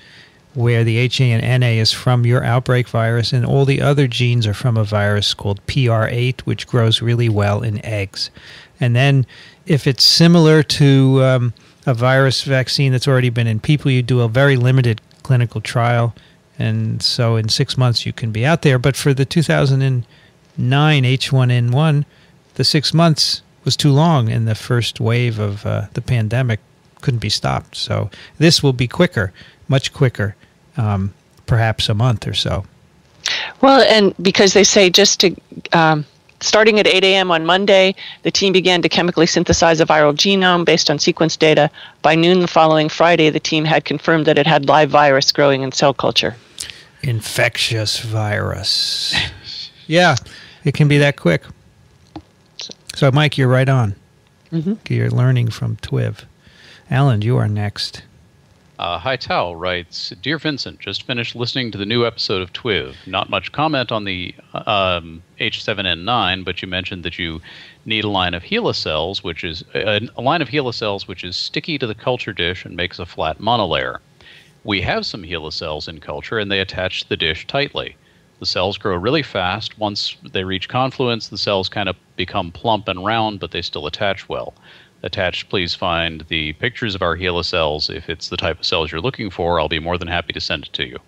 where the HA and NA is from your outbreak virus, and all the other genes are from a virus called PR8, which grows really well in eggs. And then, if it's similar to um, a virus vaccine that's already been in people. You do a very limited clinical trial, and so in six months you can be out there. But for the 2009 H1N1, the six months was too long, and the first wave of uh, the pandemic couldn't be stopped. So this will be quicker, much quicker, um, perhaps a month or so. Well, and because they say just to um, Starting at 8 a.m. on Monday, the team began to chemically synthesize a viral genome based on sequence data. By noon the following Friday, the team had confirmed that it had live virus growing in cell culture. Infectious virus. yeah. It can be that quick. So, Mike, you're right on. Mm-hmm. You're learning from TWIV. Alan, you are next. Uh, Hi Tao writes Dear Vincent, just finished listening to the new episode of TWIV. Not much comment on the um, H7N9, but you mentioned that you need a line of HeLa cells, which is uh, a line of HeLa cells which is sticky to the culture dish and makes a flat monolayer. We have some HeLa cells in culture, and they attach the dish tightly. The cells grow really fast. Once they reach confluence, the cells kind of become plump and round, but they still attach well. Attached, please find the pictures of our HeLa cells. If it's the type of cells you're looking for, I'll be more than happy to send it to you.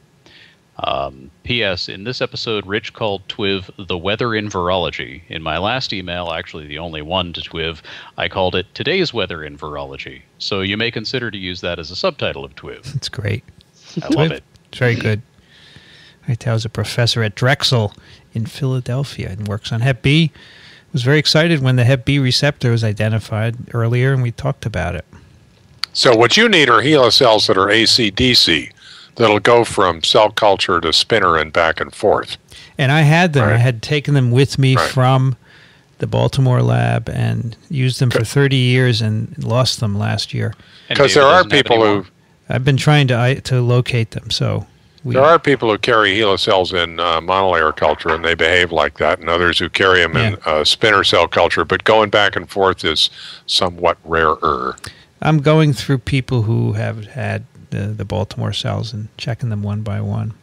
Um, P.S. In this episode, Rich called TWIV the weather in virology. In my last email, actually the only one to TWIV, I called it today's weather in virology. So you may consider to use that as a subtitle of TWIV. It's great. I love it. It's very good. Tao is a professor at Drexel in Philadelphia and works on Hep B was very excited when the Hep B receptor was identified earlier, and we talked about it. So what you need are HeLa cells that are AC/DC that'll go from cell culture to spinner and back and forth. And I had them. Right. I had taken them with me Right. from the Baltimore lab and used them for 30 years and lost them last year. Because there are people who more. I've been trying to I, to locate them, so we, there are people who carry HeLa cells in uh, monolayer culture and they behave like that, and others who carry them in uh, spinner cell culture. But going back and forth is somewhat rarer. I'm going through people who have had the, the Baltimore cells and checking them one by one.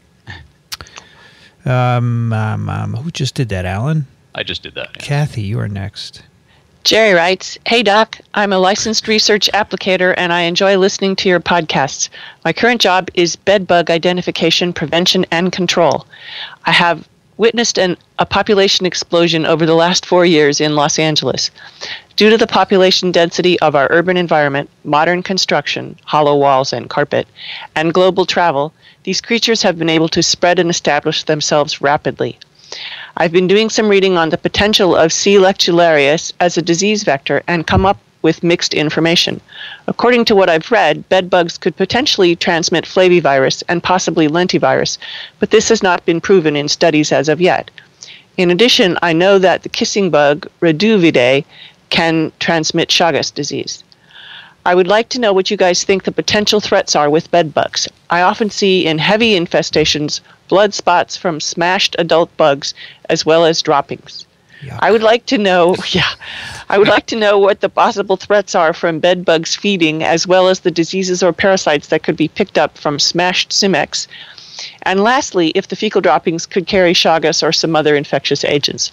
Um, um, um, who just did that, Alan? I just did that. yeah. Kathy, you are next. Jerry writes, Hey Doc, I'm a licensed research applicator and I enjoy listening to your podcasts. My current job is bedbug identification, prevention, and control. I have witnessed an, a population explosion over the last four years in Los Angeles. Due to the population density of our urban environment, modern construction, hollow walls and carpet, and global travel, these creatures have been able to spread and establish themselves rapidly. I've been doing some reading on the potential of C. lectularius as a disease vector and come up with mixed information. According to what I've read, bedbugs could potentially transmit flavivirus and possibly lentivirus, but this has not been proven in studies as of yet. In addition, I know that the kissing bug, Reduvidae, can transmit Chagas disease. I would like to know what you guys think the potential threats are with bedbugs. I often see in heavy infestations blood spots from smashed adult bugs as well as droppings. I would like to know, yeah, I would like to know what the possible threats are from bed bugs feeding, as well as the diseases or parasites that could be picked up from smashed Simex. And lastly, if the fecal droppings could carry Chagas or some other infectious agents.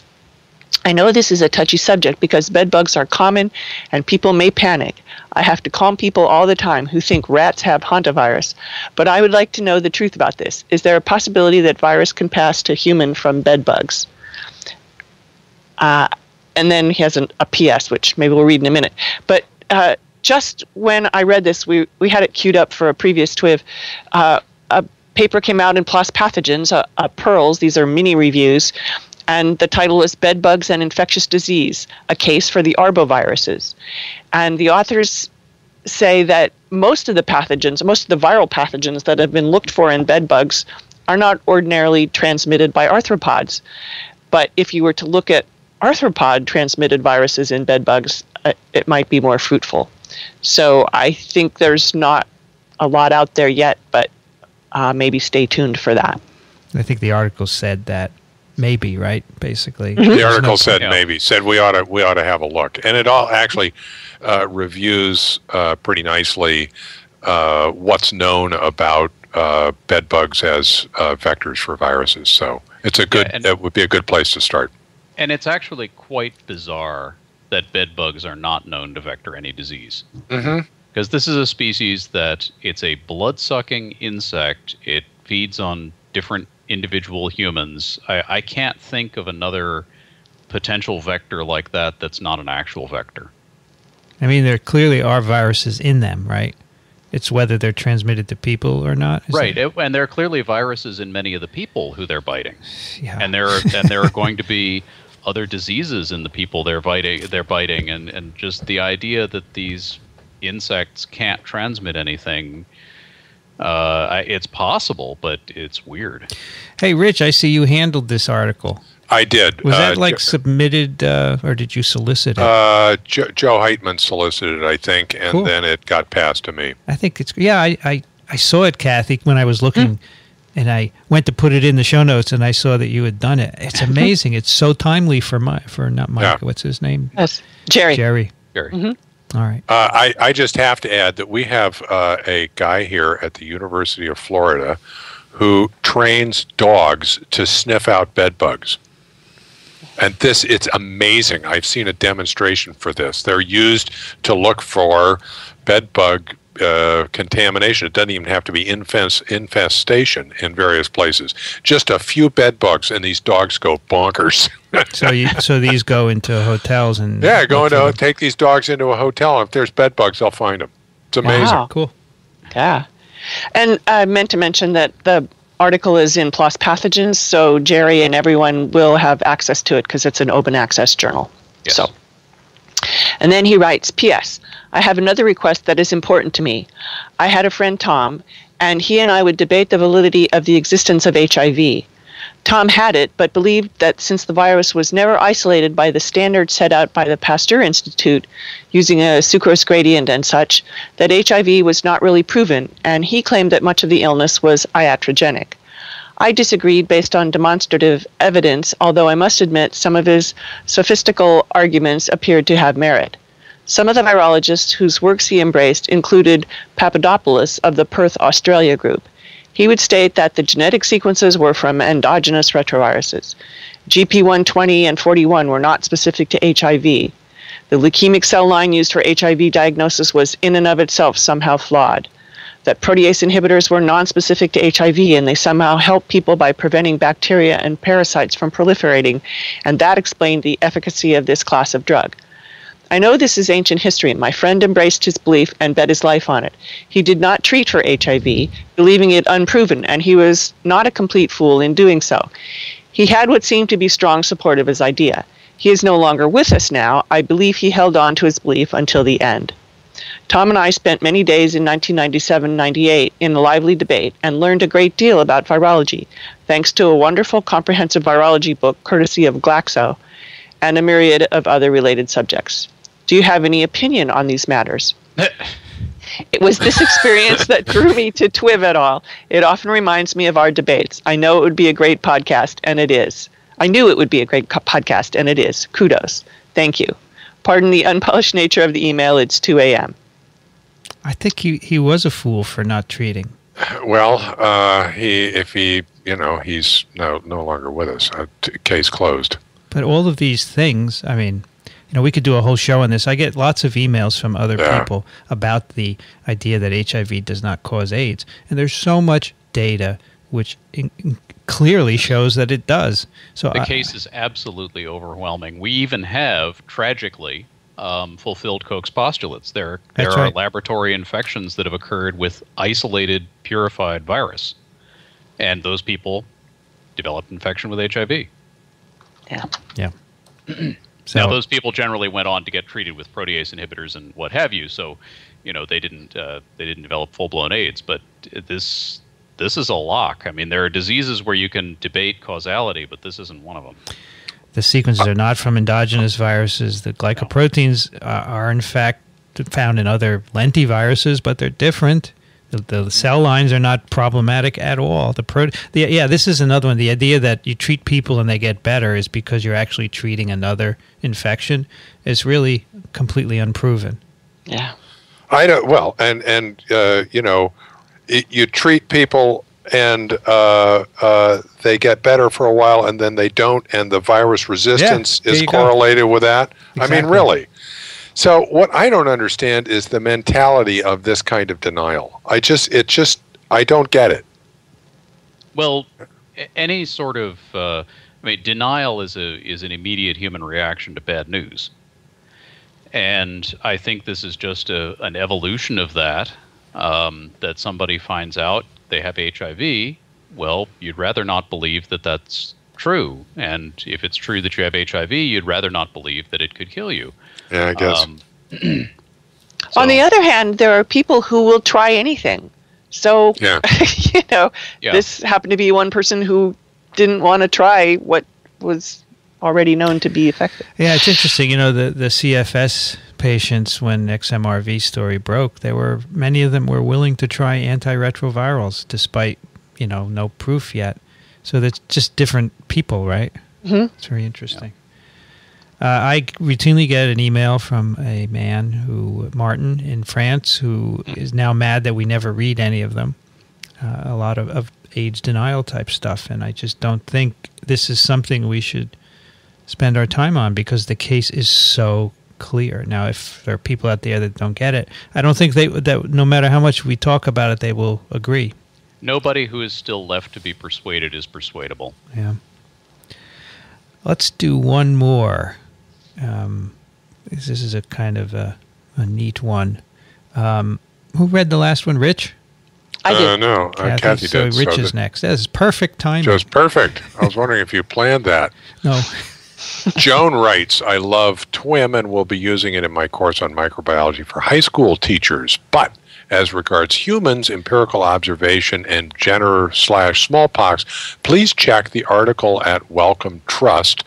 I know this is a touchy subject because bed bugs are common and people may panic. I have to calm people all the time who think rats have hantavirus. But I would like to know the truth about this. Is there a possibility that virus can pass to human from bed bugs? Uh, and then he has an, a PS, which maybe we'll read in a minute. But uh, just when I read this, we, we had it queued up for a previous TWIV. Uh, a paper came out in PLOS Pathogens, uh, uh, Pearls. These are mini reviews. And the title is Bed Bugs and Infectious Disease A Case for the Arboviruses. And the authors say that most of the pathogens, most of the viral pathogens that have been looked for in bed bugs, are not ordinarily transmitted by arthropods. But if you were to look at arthropod transmitted viruses in bedbugs, uh, it might be more fruitful. So I think there's not a lot out there yet, but uh, maybe stay tuned for that. I think the article said that maybe, right? Basically, The article said Yeah. maybe said we ought to we ought to have a look, and it all actually uh, reviews uh, pretty nicely uh, what's known about uh, bed bugs as uh, vectors for viruses. So it's a good. and- it would be a good place to start. And it's actually quite bizarre that bed bugs are not known to vector any disease. Mm-hmm. Because this is a species that it's a blood sucking insect. It feeds on different individual humans. I, I can't think of another potential vector like that that's not an actual vector. I mean, there clearly are viruses in them, right? It's whether they're transmitted to people or not. Right. it- and there are clearly viruses in many of the people who they're biting. yeah. and there are, and there are going to be other diseases in the people they're biting they're biting and, and just the idea that these insects can't transmit anything uh, it's possible but it's weird Hey, Rich, I see you handled this article. I did. Was Uh, that like Jo- submitted, uh, or did you solicit it? uh, jo- Joe Heitman solicited, it, I think, and Cool. then it got passed to me. I think it's yeah. I, I, I saw it, Kathy, when I was looking, and I went to put it in the show notes, and I saw that you had done it. It's amazing. it's so timely for my for not Mike. Yeah. What's his name? Yes. Jerry. Jerry. Gary. All right. Uh, I, I just have to add that we have uh, a guy here at the University of Florida who trains dogs to sniff out bed bugs. And this, it's amazing. I've seen a demonstration for this. They're used to look for bed bug uh, contamination. It doesn't even have to be infest, infestation in various places. Just a few bed bugs, and these dogs go bonkers. So you so these go into hotels and yeah, go look for into them. take these dogs into a hotel. If there's bed bugs, they'll find them. It's amazing. Wow. Cool. Yeah. And I meant to mention that the article is in PLOS Pathogens, so Jerry and everyone will have access to it because it's an open access journal. Yes. So, and then he writes, P.S. I have another request that is important to me. I had a friend, Tom, and he and I would debate the validity of the existence of HIV. Tom had it, but believed that since the virus was never isolated by the standards set out by the Pasteur Institute using a sucrose gradient and such, that HIV was not really proven, and he claimed that much of the illness was iatrogenic. I disagreed based on demonstrative evidence, although I must admit some of his sophistical arguments appeared to have merit. Some of the virologists whose works he embraced included Papadopoulos of the Perth, Australia group. He would state that the genetic sequences were from endogenous retroviruses. GP120 and 41 were not specific to HIV. The leukemic cell line used for HIV diagnosis was in and of itself somehow flawed. That protease inhibitors were nonspecific to HIV and they somehow help people by preventing bacteria and parasites from proliferating, and that explained the efficacy of this class of drug. I know this is ancient history. And my friend embraced his belief and bet his life on it. He did not treat for HIV, believing it unproven, and he was not a complete fool in doing so. He had what seemed to be strong support of his idea. He is no longer with us now. I believe he held on to his belief until the end. Tom and I spent many days in 1997 98 in a lively debate and learned a great deal about virology, thanks to a wonderful comprehensive virology book courtesy of Glaxo and a myriad of other related subjects. Do you have any opinion on these matters? It was this experience that drew me to TWIV at all. It often reminds me of our debates. I know it would be a great podcast, and it is. I knew it would be a great co- podcast, and it is. Kudos. Thank you. Pardon the unpolished nature of the email. It's 2 a.m. I think he, he was a fool for not treating. Well, uh, he if he you know he's no no longer with us. Uh, t- case closed. But all of these things, I mean, you know, we could do a whole show on this. I get lots of emails from other Yeah. people about the idea that HIV does not cause AIDS, and there's so much data which in, in- clearly shows that it does. So The I- case is absolutely overwhelming. We even have, tragically, um, fulfilled Koch's postulates. There, there are right. laboratory infections that have occurred with isolated, purified virus, and those people developed infection with HIV. Yeah. yeah. so Now, those people generally went on to get treated with protease inhibitors and what have you. So, you know, they didn't uh, they didn't develop full blown AIDS. But this this is a lock. I mean, there are diseases where you can debate causality, but this isn't one of them. the sequences are not from endogenous viruses. The glycoproteins uh, are in fact found in other lentiviruses, but they're different. The, the cell lines are not problematic at all. The pro, the, yeah, this is another one. The idea that you treat people and they get better is because you're actually treating another infection is really completely unproven. Yeah. I don't. Well, and and uh, you know, it, you treat people and uh, uh, they get better for a while, and then they don't, and the virus resistance is you go. correlated with that. Exactly. I mean, really. So what I don't understand is the mentality of this kind of denial. I just, it just, I don't get it. Well, any sort of uh, I mean, denial is a is an immediate human reaction to bad news, and I think this is just a, an evolution of that. Um, that somebody finds out they have HIV. Well, you'd rather not believe that that's true, and if it's true that you have HIV, you'd rather not believe that it could kill you. Yeah, I guess. Um, On the other hand, there are people who will try anything. So, Yeah. you know, Yeah. this happened to be one person who didn't want to try what was already known to be effective. Yeah, it's interesting. You know, the the CFS patients when XMRV story broke, they were many of them were willing to try antiretrovirals despite you know no proof yet. So that's just different people, right? Mm-hmm. It's very interesting. Uh, I routinely get an email from a man who Martin in France who is now mad that we never read any of them. Uh, a lot of, of age denial type stuff, and I just don't think this is something we should spend our time on because the case is so clear. Now, if there are people out there that don't get it, I don't think they that no matter how much we talk about it, they will agree. Nobody who is still left to be persuaded is persuadable. Yeah. Let's do one more. Um, this this is a kind of a, a neat one. Um, who read the last one? Rich? I Uh, did. no, uh, Kathy so did. Rich so is that- next. That is perfect timing. Just perfect. I was wondering if you planned that. no. Joan writes, I love TWIM and will be using it in my course on microbiology for high school teachers. But as regards humans, empirical observation, and Jenner slash smallpox, please check the article at Wellcome Trust.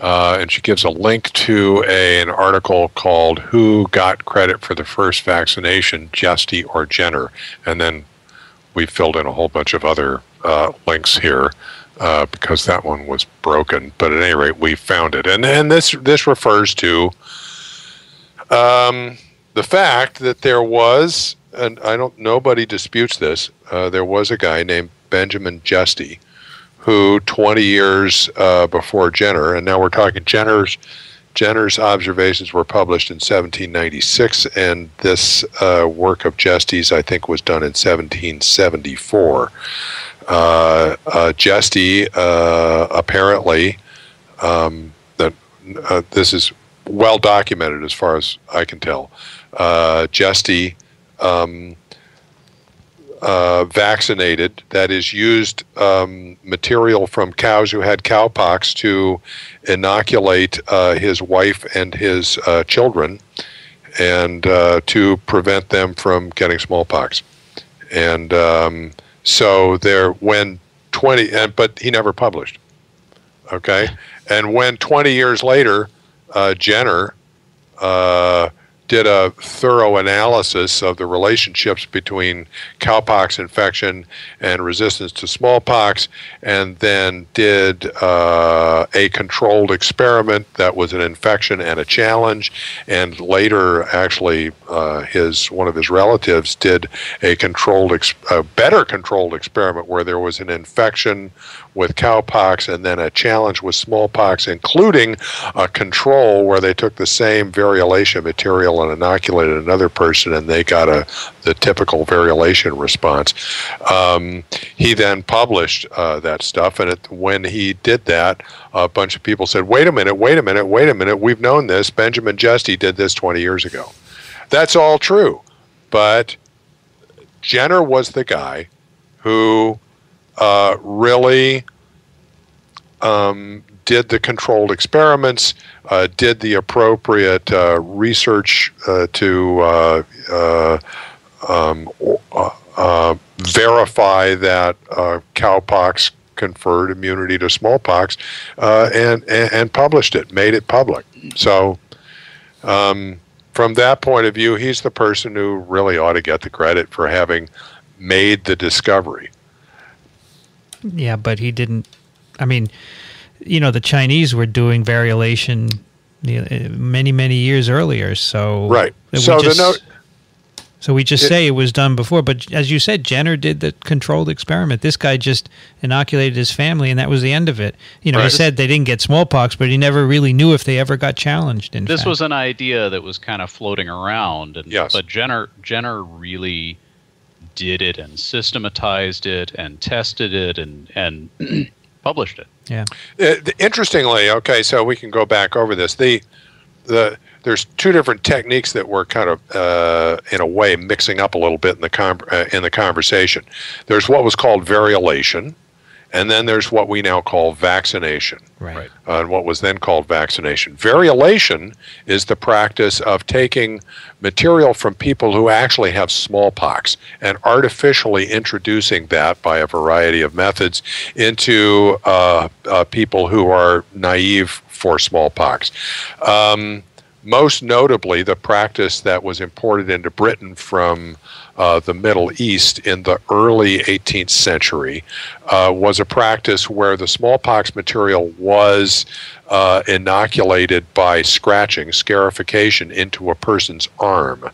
Uh, and she gives a link to a, an article called Who Got Credit for the First Vaccination, Justy or Jenner? And then we filled in a whole bunch of other uh, links here uh, because that one was broken. But at any rate, we found it, and and this this refers to um, the fact that there was, and I don't nobody disputes this. Uh, there was a guy named Benjamin Justy who 20 years uh, before Jenner, and now we're talking Jenner's. Jenner's observations were published in 1796, and this uh, work of Justy's, I think, was done in 1774. Uh, uh, Justy uh, apparently, um, that uh, this is well documented as far as I can tell. Justy um, uh, vaccinated, that is, used um, material from cows who had cowpox to inoculate uh, his wife and his uh, children and uh, to prevent them from getting smallpox. And um, so there, when 20, and, but he never published. Okay. And when 20 years later, uh, Jenner uh, did a thorough analysis of the relationships between cowpox infection and resistance to smallpox, and then did uh, a controlled experiment that was an infection and a challenge. And later, actually, uh, his one of his relatives did a controlled, ex- a better controlled experiment where there was an infection with cowpox and then a challenge with smallpox, including a control where they took the same variolation material and inoculated another person, and they got a the typical variolation response. Um, he then published uh, that stuff, and it, when he did that, a bunch of people said, "Wait a minute, wait a minute, wait a minute. We've known this. Benjamin Justy did this 20 years ago." That's all true, but Jenner was the guy who uh, really um, did the controlled experiments, uh, did the appropriate uh, research uh, to uh, uh, um, verify that cowpox conferred immunity to smallpox, and, and and published it, made it public. So. Um, from that point of view, he's the person who really ought to get the credit for having made the discovery. Yeah, but he didn't. I mean, you know, the Chinese were doing variolation many, many years earlier. So Right. we So the note- so we just It- say it was done before. But as you said, Jenner did the controlled experiment. This guy just inoculated his family, and that was the end of it. You know, he said they didn't get smallpox, but he never really knew if they ever got challenged. In this fact. was an idea that was kind of floating around, and Yes. but Jenner Jenner really did it and systematized it and tested it and and published it. yeah. Uh, the- interestingly, okay, so we can go back over this. The the there's two different techniques that we're kind of uh, in a way mixing up a little bit in the con- uh, in the conversation. There's what was called variolation, and then there's what we now call vaccination. Right. Uh, and what was then called vaccination. Variolation is the practice of taking material from people who actually have smallpox and artificially introducing that by a variety of methods into uh, uh, people who are naive for smallpox. Um, most notably, the practice that was imported into Britain from uh, the Middle East in the early 18th century uh, was a practice where the smallpox material was uh, inoculated by scratching, scarification into a person's arm.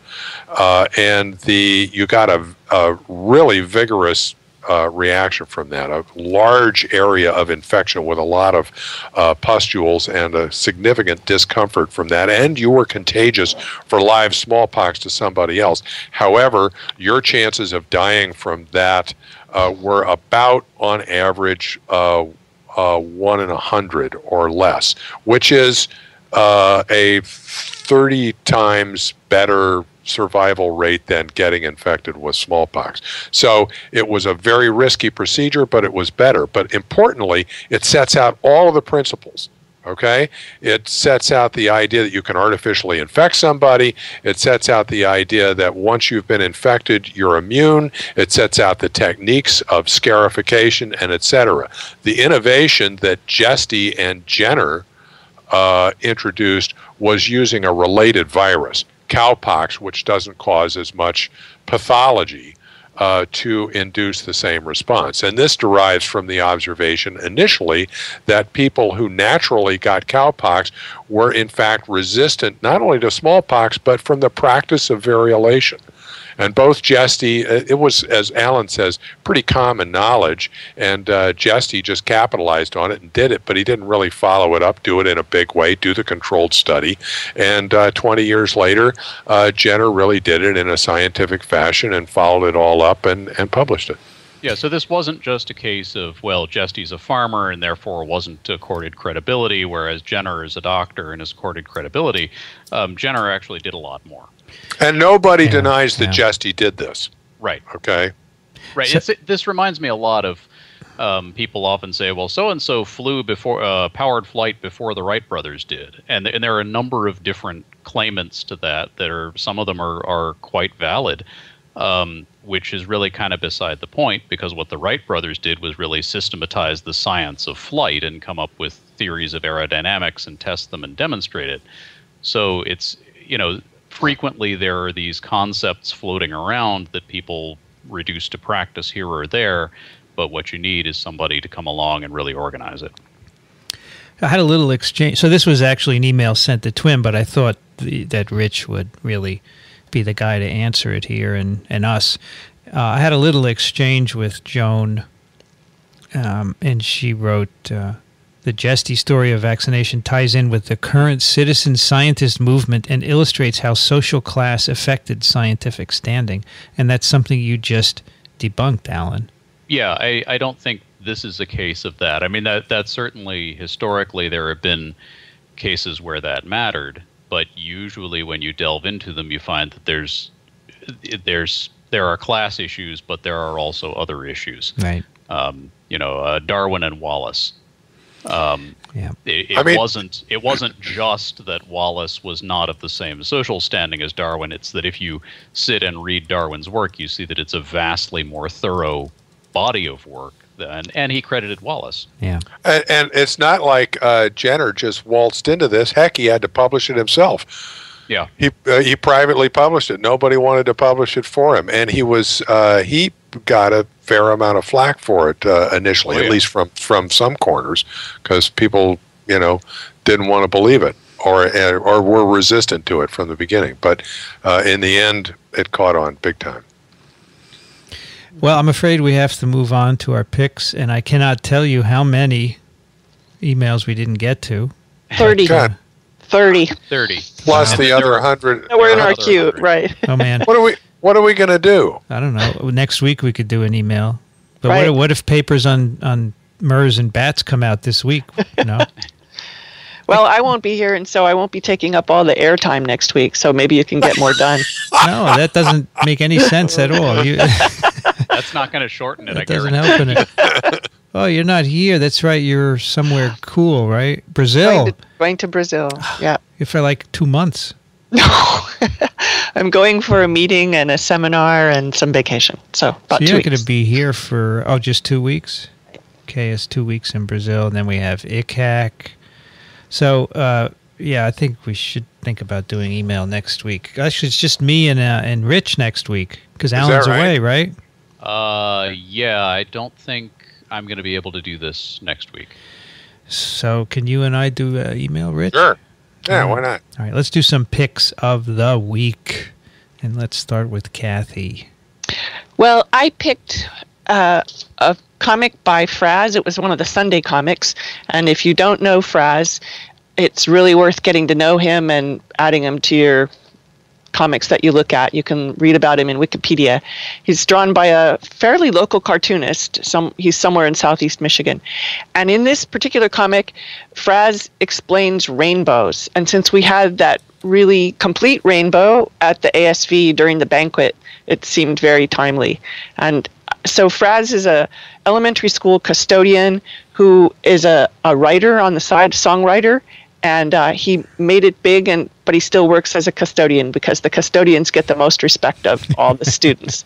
Uh, and the you got a, a really vigorous uh, reaction from that. A large area of infection with a lot of uh, pustules and a significant discomfort from that, and you were contagious for live smallpox to somebody else. However, your chances of dying from that uh, were about, on average, uh, uh, one in a hundred or less, which is uh, a 30 times better survival rate than getting infected with smallpox. So it was a very risky procedure, but it was better. But importantly, it sets out all of the principles. Okay? It sets out the idea that you can artificially infect somebody. It sets out the idea that once you've been infected, you're immune. It sets out the techniques of scarification and etc. The innovation that Jesty and Jenner uh, introduced was using a related virus cowpox, which doesn't cause as much pathology, uh, to induce the same response. And this derives from the observation initially that people who naturally got cowpox were in fact resistant not only to smallpox, but from the practice of variolation. And both Jesty, uh, it was, as Alan says, pretty common knowledge, and uh, Jesty just capitalized on it and did it, but he didn't really follow it up, do it in a big way, do the controlled study. And uh, 20 years later, uh, Jenner really did it in a scientific fashion and followed it all up and, and published it. Yeah, so this wasn't just a case of, well, Jesty's a farmer and therefore wasn't accorded credibility, whereas Jenner is a doctor and is accorded credibility. Um, Jenner actually did a lot more. And nobody yeah, denies that yeah. Jesty did this. Right. Okay. Right. So, it, this reminds me a lot of um, people often say, "Well, so and so flew before uh, powered flight before the Wright brothers did," and and there are a number of different claimants to that. That are some of them are are quite valid. Um, which is really kind of beside the point because what the Wright brothers did was really systematize the science of flight and come up with theories of aerodynamics and test them and demonstrate it. So it's you know frequently there are these concepts floating around that people reduce to practice here or there, but what you need is somebody to come along and really organize it. I had a little exchange. So this was actually an email sent to TWIM, but I thought the, that Rich would really be the guy to answer it here and, and us. Uh, I had a little exchange with Joan, um, and she wrote, uh, the Jesty story of vaccination ties in with the current citizen scientist movement and illustrates how social class affected scientific standing. And that's something you just debunked, Alan. Yeah, I, I don't think this is a case of that. I mean, that, that certainly historically there have been cases where that mattered, but usually when you delve into them, you find that there's there's there are class issues, but there are also other issues. Right. Um, you know, uh, Darwin and Wallace um, yeah. It, it mean, wasn't. It wasn't just that Wallace was not of the same social standing as Darwin. It's that if you sit and read Darwin's work, you see that it's a vastly more thorough body of work. And, and he credited Wallace. Yeah. And, and it's not like uh, Jenner just waltzed into this. Heck, he had to publish it himself. Yeah. He uh, he privately published it. Nobody wanted to publish it for him, and he was uh, he got a fair amount of flack for it uh, initially, oh, yeah. at least from from some corners, because people you know didn't want to believe it or or were resistant to it from the beginning. But uh, in the end, it caught on big time. Well, I'm afraid we have to move on to our picks, and I cannot tell you how many emails we didn't get to. Thirty. God. 30. 30. Plus the other 100. We're in our queue, right. Oh, man. what are we what are we going to do? I don't know. Next week we could do an email. But right. what, what if papers on, on MERS and bats come out this week? You know? well, I won't be here, and so I won't be taking up all the airtime next week. So maybe you can get more done. no, that doesn't make any sense at all. You, That's not going to shorten it. That doesn't help it. Oh, you're not here. That's right. You're somewhere cool, right? Brazil. Going to, going to Brazil. Yeah. For like two months. No, I'm going for a meeting and a seminar and some vacation. So about so you're going to be here for oh, just two weeks. Okay, it's two weeks in Brazil, and then we have ICAAC. So uh, yeah, I think we should think about doing email next week. Actually, it's just me and uh, and Rich next week because Alan's right? away, right? Uh, yeah, I don't think I'm going to be able to do this next week. So can you and I do uh, email, Rich? Sure. Yeah, why not? All right, let's do some picks of the week, and let's start with Kathy. Well, I picked uh, a comic by Frazz. It was one of the Sunday comics. And if you don't know Frazz, it's really worth getting to know him and adding him to your comics that you look at. You can read about him in Wikipedia. He's drawn by a fairly local cartoonist. Some he's somewhere in southeast Michigan. And in this particular comic, Frazz explains rainbows. And since we had that really complete rainbow at the ASV during the banquet, it seemed very timely. And so Frazz is a elementary school custodian who is a, a writer on the side, songwriter, and uh, he made it big and but he still works as a custodian because the custodians get the most respect of all the students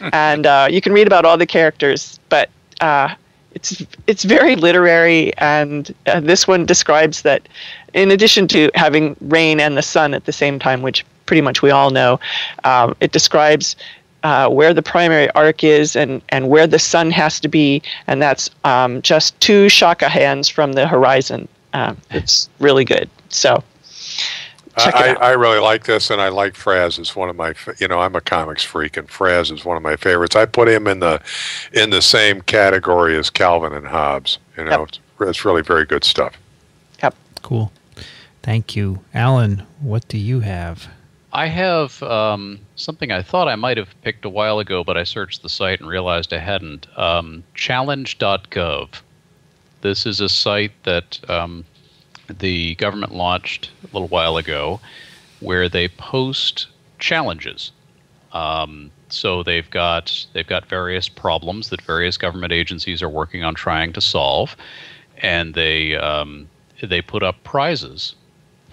and uh, you can read about all the characters but uh, it's it's very literary and uh, this one describes that in addition to having rain and the sun at the same time which pretty much we all know um, it describes uh, where the primary arc is and, and where the sun has to be, and that's um, just two shaka hands from the horizon. Um, it's really good. So check I, it out. I really like this, and I like Frazz. It's one of my, you know, I'm a comics freak, and Frazz is one of my favorites. I put him in the, in the same category as Calvin and Hobbes. You know, Yep. it's, it's really very good stuff. Yep. Cool. Thank you, Alan. What do you have? I have um, something I thought I might have picked a while ago, but I searched the site and realized I hadn't. Um, challenge.gov. This is a site that um, the government launched a little while ago where they post challenges. Um, so they've got they've got various problems that various government agencies are working on trying to solve, and they um, they put up prizes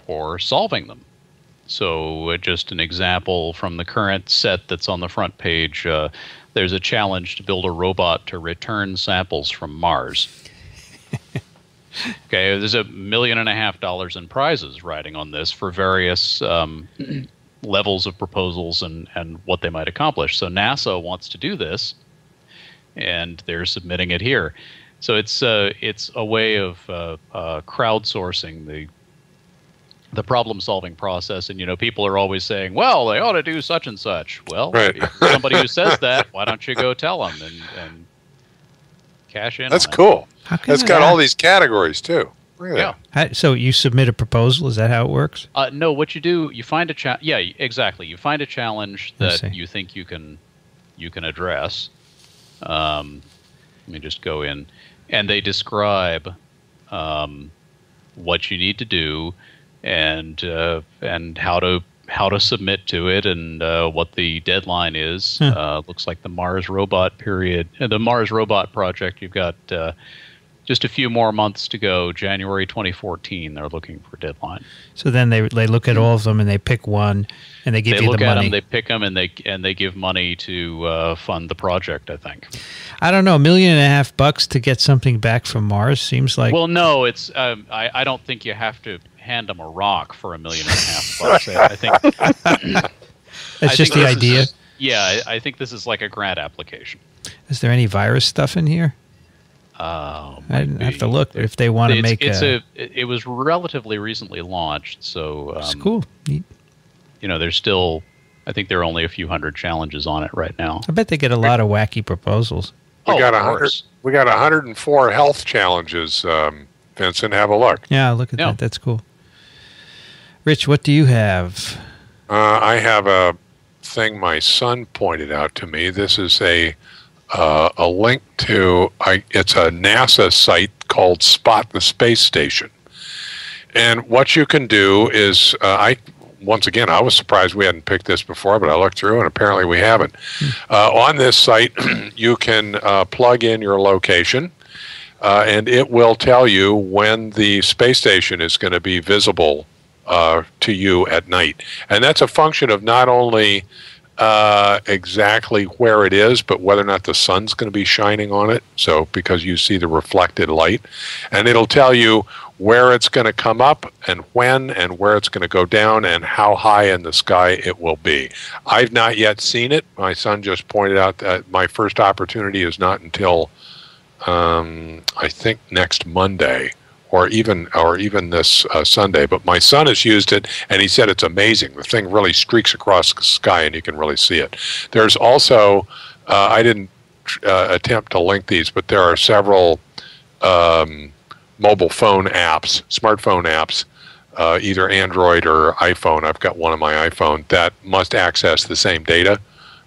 for solving them. So, uh, just an example from the current set that's on the front page uh, there's a challenge to build a robot to return samples from Mars. Okay, there's a million and a half dollars in prizes riding on this for various um, levels of proposals and, and what they might accomplish. So, NASA wants to do this, and they're submitting it here. So, it's, uh, it's a way of uh, uh, crowdsourcing the the problem solving process and you know people are always saying well they ought to do such and such well Right. somebody who says that why don't you go tell them and, and cash in That's on it. cool. How can It's I- got all these categories too. Look yeah. How- so you submit a proposal? Is that how it works? uh, no what you do you find a challenge. yeah exactly you find a challenge that you think you can you can address um, let me just go in and they describe um, what you need to do and uh, and how to how to submit to it and uh, what the deadline is. Hmm. Uh, looks like the Mars robot period, uh, the Mars robot project. You've got uh, just a few more months to go. January 2014. They're looking for deadline. So then they they look at all of them and they pick one and they give they you look the at money. them, they pick them, and they and they give money to uh, fund the project. I think. I don't know, a million and a half bucks to get something back from Mars seems like well, no, it's. Um, I I don't think you have to hand them a rock for a million and a half bucks. I, I think that's I just think the this is- idea. yeah, I, I think this is like a grant application. Is there any virus stuff in here? Uh, I didn't have to look if they want to make it's a, a, it it was relatively recently launched, so um, it's cool. Neat. you know there's still I think there are only a few hundred challenges on it right now. I bet they get a lot of wacky proposals. We oh, got a hundred. We got 104 health challenges. Um, Vincent, have a look. Yeah, look at Yeah. that. That's cool. Rich, what do you have? Uh, I have a thing my son pointed out to me. This is a uh, a link to I, it's a NASA site called Spot the Space Station, and what you can do is uh, I once again I was surprised we hadn't picked this before, but I looked through and apparently we haven't. Uh, on this site, you can uh, plug in your location. uh, and it will tell you when the space station is going to be visible uh, to you at night. And that's a function of not only uh, exactly where it is, but whether or not the sun's going to be shining on it. So, because you see the reflected light, and it'll tell you where it's going to come up and when and where it's going to go down and how high in the sky it will be. I've not yet seen it. My son just pointed out that my first opportunity is not until um, I think next Monday or even or even this uh, Sunday. But my son has used it, and he said it's amazing. The thing really streaks across the sky, and you can really see it. There's also uh, I didn't uh, attempt to link these, but there are several um, mobile phone apps, smartphone apps. Uh, either Android or iPhone. I've got one on my iPhone that must access the same data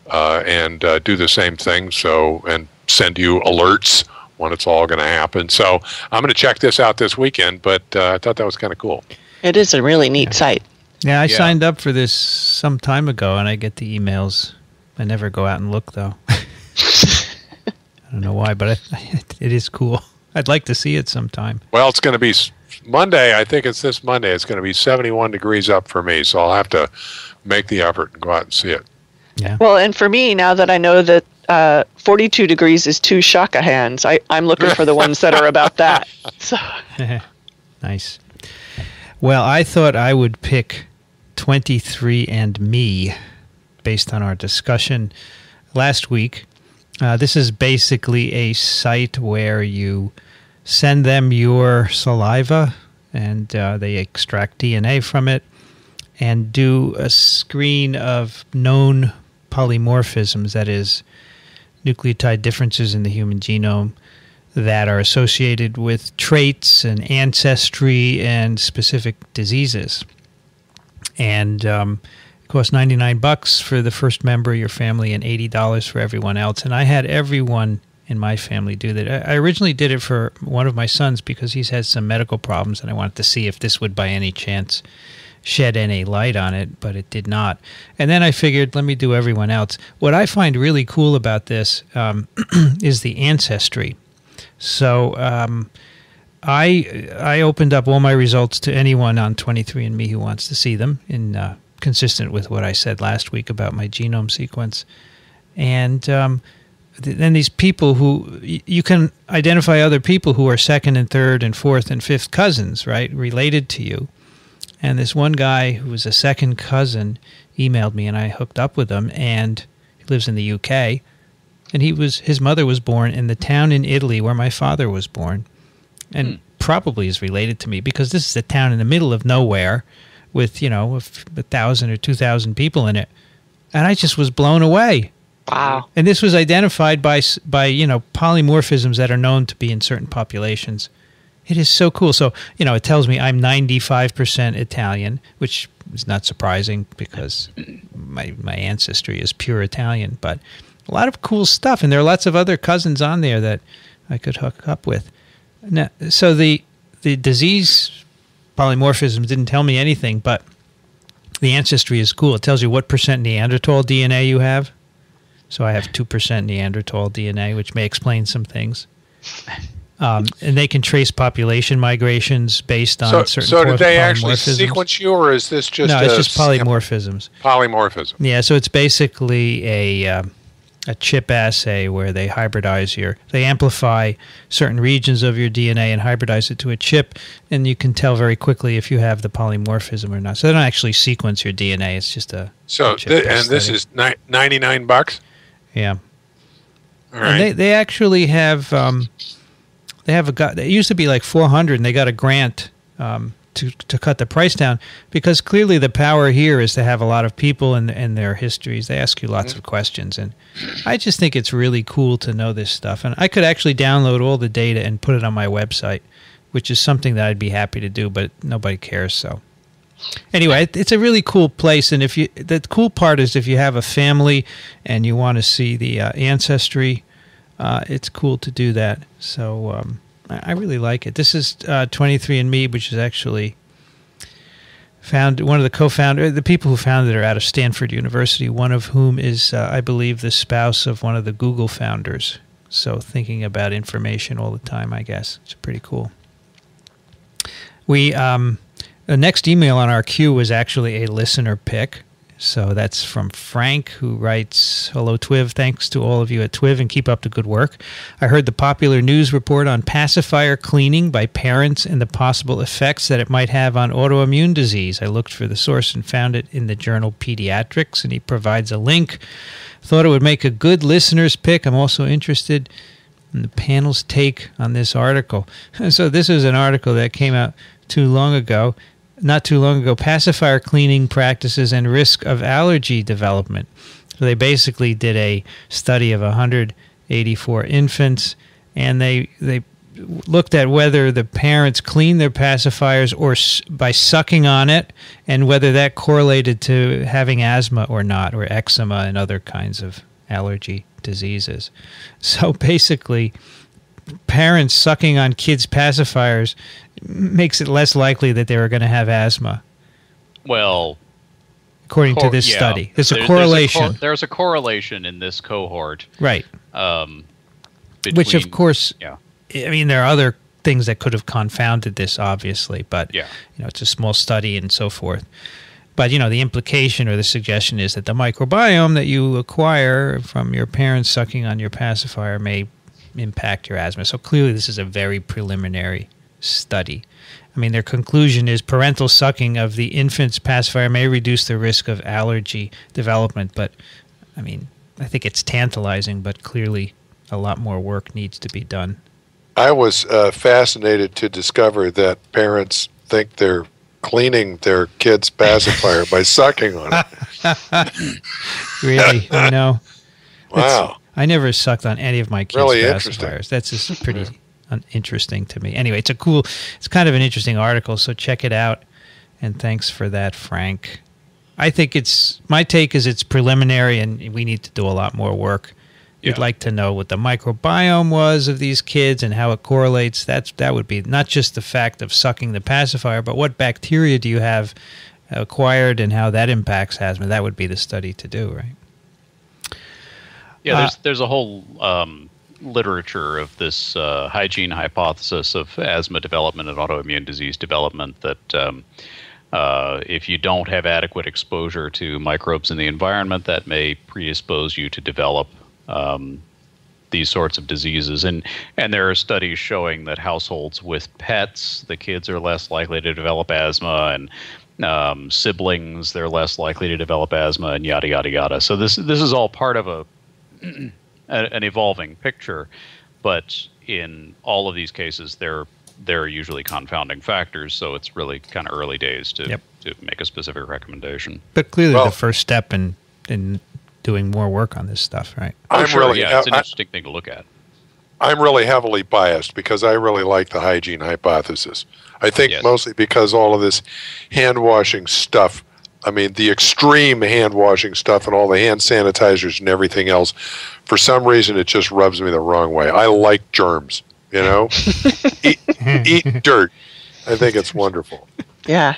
uh, and uh, do the same thing. So and send you alerts when it's all going to happen. So I'm going to check this out this weekend, but uh, I thought that was kind of cool. It is a really neat site. Yeah, I Yeah. signed up for this some time ago, and I get the emails. I never go out and look though. I don't know why, but I, it is cool. I'd like to see it sometime. Well, it's going to be Monday. I think it's this Monday. It's going to be 71 degrees up for me, so I'll have to make the effort and go out and see it. Yeah. Well, and for me, now that I know that uh, 42 degrees is two shaka hands, I, I'm looking for the ones that are about that. So, nice. Well, I thought I would pick 23andMe based on our discussion last week. Uh, this is basically a site where you send them your saliva and uh, they extract DNA from it and do a screen of known polymorphisms, that is, nucleotide differences in the human genome that are associated with traits and ancestry and specific diseases. And um, it costs 99 bucks for the first member of your family and $80 for everyone else. And I had everyone in my family do that. I I originally did it for one of my sons because he's had some medical problems and I wanted to see if this would by any chance shed any light on it, but it did not. And then I figured, let me do everyone else. What I find really cool about this um, is the ancestry. So um, I I opened up all my results to anyone on 23andMe who wants to see them, in uh, consistent with what I said last week about my genome sequence. And um, th- then these people who you can identify other people who are second and third and fourth and fifth cousins, right, related to you. And this one guy who was a second cousin emailed me, and I hooked up with him, and he lives in the UK and he was his mother was born in the town in Italy where my father was born, and hmm. probably is related to me because this is a town in the middle of nowhere, with you know a, f- a thousand or two thousand people in it, and I just was blown away. wow. And this was identified by by you know polymorphisms that are known to be in certain populations. It is so cool. So you know, it tells me I'm 95 percent Italian, which is not surprising because my my ancestry is pure Italian. But a lot of cool stuff, and there are lots of other cousins on there that I could hook up with. Now, so the the disease polymorphisms didn't tell me anything, but the ancestry is cool. It tells you what percent Neanderthal DNA you have. So I have 2% Neanderthal DNA, which may explain some things. Um, and they can trace population migrations based on So, certain so did they actually sequence you, or is this just no, a it's just polymorphisms. polymorphism? Yeah, so it's basically a um a chip assay where they hybridize your they amplify certain regions of your DNA and hybridize it to a chip, and you can tell very quickly if you have the polymorphism or not. So they don't actually sequence your DNA; it's just a So, a chip th- and this study. is ni- 99 bucks. yeah. All And right. they they actually have um, they have a gu- it used to be like four hundred, and they got a grant um, to to cut the price down because clearly the power here is to have a lot of people and and their histories. They ask you lots of questions, and I just think it's really cool to know this stuff. And I could actually download all the data and put it on my website, which is something that I'd be happy to do, but nobody cares. So anyway, it's a really cool place, and if you the cool part is if you have a family and you want to see the uh, ancestry, uh, it's cool to do that. So um, I really like it. This is uh, 23andMe, which is actually found one of the co-founder, the people who founded it are out of Stanford University. One of whom is, uh, I believe, the spouse of one of the Google founders. So thinking about information all the time, I guess it's pretty cool. We um, the next email on our queue was actually a listener pick. So that's from Frank, who writes Hello, Twiv. Thanks to all of you at Twiv and keep up the good work. I heard the popular news report on pacifier cleaning by parents and the possible effects that it might have on autoimmune disease. I looked for the source and found it in the journal Pediatrics, and he provides a link. Thought it would make a good listener's pick. I'm also interested in the panel's take on this article. So, this is an article that came out too long ago not too long ago pacifier cleaning practices and risk of allergy development. So they basically did a study of 184 infants and they they looked at whether the parents cleaned their pacifiers or by sucking on it and whether that correlated to having asthma or not or eczema and other kinds of allergy diseases. So basically parents sucking on kids pacifiers makes it less likely that they were going to have asthma, Well, according to this yeah. study. There's a correlation, There's a, there's a correlation in this cohort. right? Um, Which, of course, yeah, I mean, there are other things that could have confounded this, obviously, but Yeah. you know, it's a small study and so forth. But you know, the implication or the suggestion is that the microbiome that you acquire from your parents sucking on your pacifier may impact your asthma. So clearly, this is a very preliminary study. I mean, their conclusion is parental sucking of the infant's pacifier may reduce the risk of allergy development. But I mean, I think it's tantalizing, but clearly, a lot more work needs to be done. I was uh, fascinated to discover that parents think they're cleaning their kid's pacifier by sucking on it. Really, I know. Wow. I never sucked on any of my kids' Really pacifiers. That's just pretty un- interesting to me. Anyway, it's a cool, it's kind of an interesting article, so check it out. And thanks for that, Frank. I think it's my take is it's preliminary, and we need to do a lot more work. You'd like to know what the microbiome was of these kids and how it correlates. That's that would be not just the fact of sucking the pacifier, but what bacteria do you have acquired and how that impacts asthma. That would be the study to do, right? yeah. Uh, There's there's a whole um, literature of this uh, hygiene hypothesis of asthma development and autoimmune disease development that. Um, uh, if you don't have adequate exposure to microbes in the environment, that may predispose you to develop um, these sorts of diseases. And and there are studies showing that households with pets, the kids are less likely to develop asthma, and um, siblings they're less likely to develop asthma, and yada yada yada. So this this is all part of a, a an evolving picture, but in all of these cases, there there are usually confounding factors. So it's really kind of early days to Yep. to make a specific recommendation. But clearly, Well- the first step in in doing more work on this stuff, right? Oh, I'm sure, really, yeah, it's an I, interesting thing to look at. I'm really heavily biased because I really like the hygiene hypothesis. I think Yes. mostly because all of this hand washing stuff, I mean, the extreme hand washing stuff and all the hand sanitizers and everything else, for some reason it just rubs me the wrong way. I like germs, you know? eat, eat dirt. I think it's wonderful. Yeah.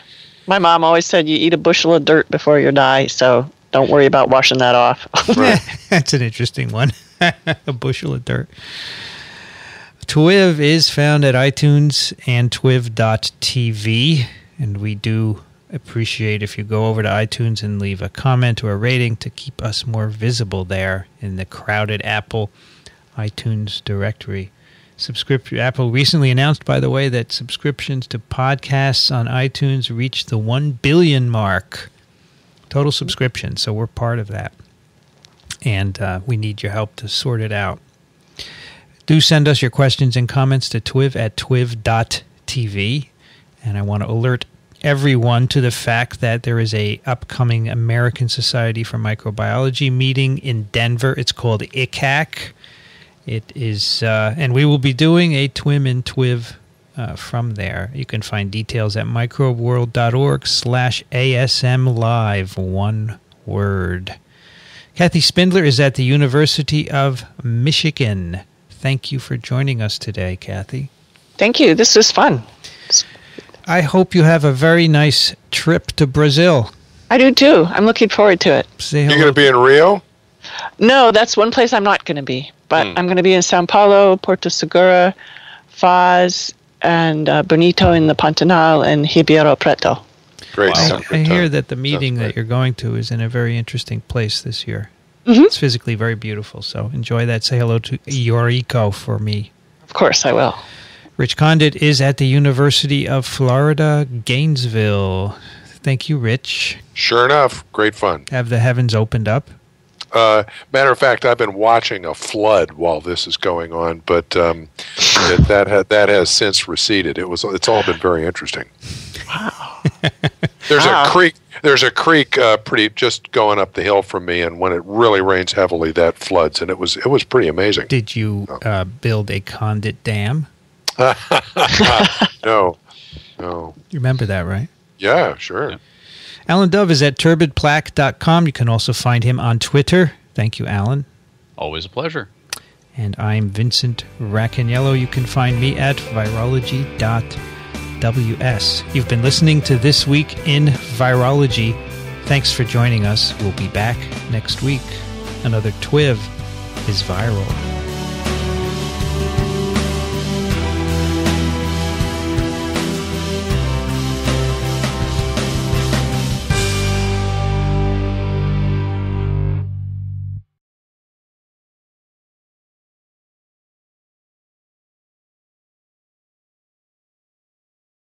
My mom always said you eat a bushel of dirt before you die, so don't worry about washing that off. That's an interesting one. a bushel of dirt. Twiv is found at iTunes and twiv.tv. And we do appreciate if you go over to iTunes and leave a comment or a rating to keep us more visible there in the crowded Apple iTunes directory. Subscription Apple recently announced, by the way, that subscriptions to podcasts on iTunes reached the 1 billion mark. Total subscriptions. So we're part of that and uh, we need your help to sort it out. Do send us your questions and comments to twiv at twiv.tv. And I want to alert everyone to the fact that there is a upcoming American Society for Microbiology meeting in Denver. It's called ICAAC. It is, uh, and we will be doing a TWIM and TWIV uh, from there. You can find details at microbeworld.org slash ASM live, one word. Kathy Spindler is at the University of Michigan. Thank you for joining us today, Kathy. Thank you. This was fun. I hope you have a very nice trip to Brazil. I do too. I'm looking forward to it. Say You're going to be in Rio? No, that's one place I'm not going to be. But Hmm. I'm going to be in Sao Paulo, Porto Seguro, Foz, and uh, Bonito in the Pantanal, and Ribeirão Preto. Great. Wow. Sounds I hear that the meeting that you're going to is in a very interesting place this year. Mhm. It's physically very beautiful, so enjoy that. Say hello to Yoriko for me. Of course, I will. Rich Condit is at the University of Florida, Gainesville. Thank you, Rich. Sure enough, great fun. Have the heavens opened up? Uh, matter of fact, I've been watching a flood while this is going on, but um, it, that ha- that has since receded. It was it's all been very interesting. Wow. There's Wow. a creek. There's a creek uh, pretty just going up the hill from me, and when it really rains heavily, that floods, and it was it was pretty amazing. Did you uh, build a Condit dam? no, no, You remember that, right? yeah, sure. Alan Dove is at turbidplaque.com. You can also find him on Twitter. Thank you, Alan. Always a pleasure. And I'm Vincent Racaniello. You can find me at virology.ws. You've been listening to This Week in Virology. Thanks for joining us. We'll be back next week. Another TWIV is viral.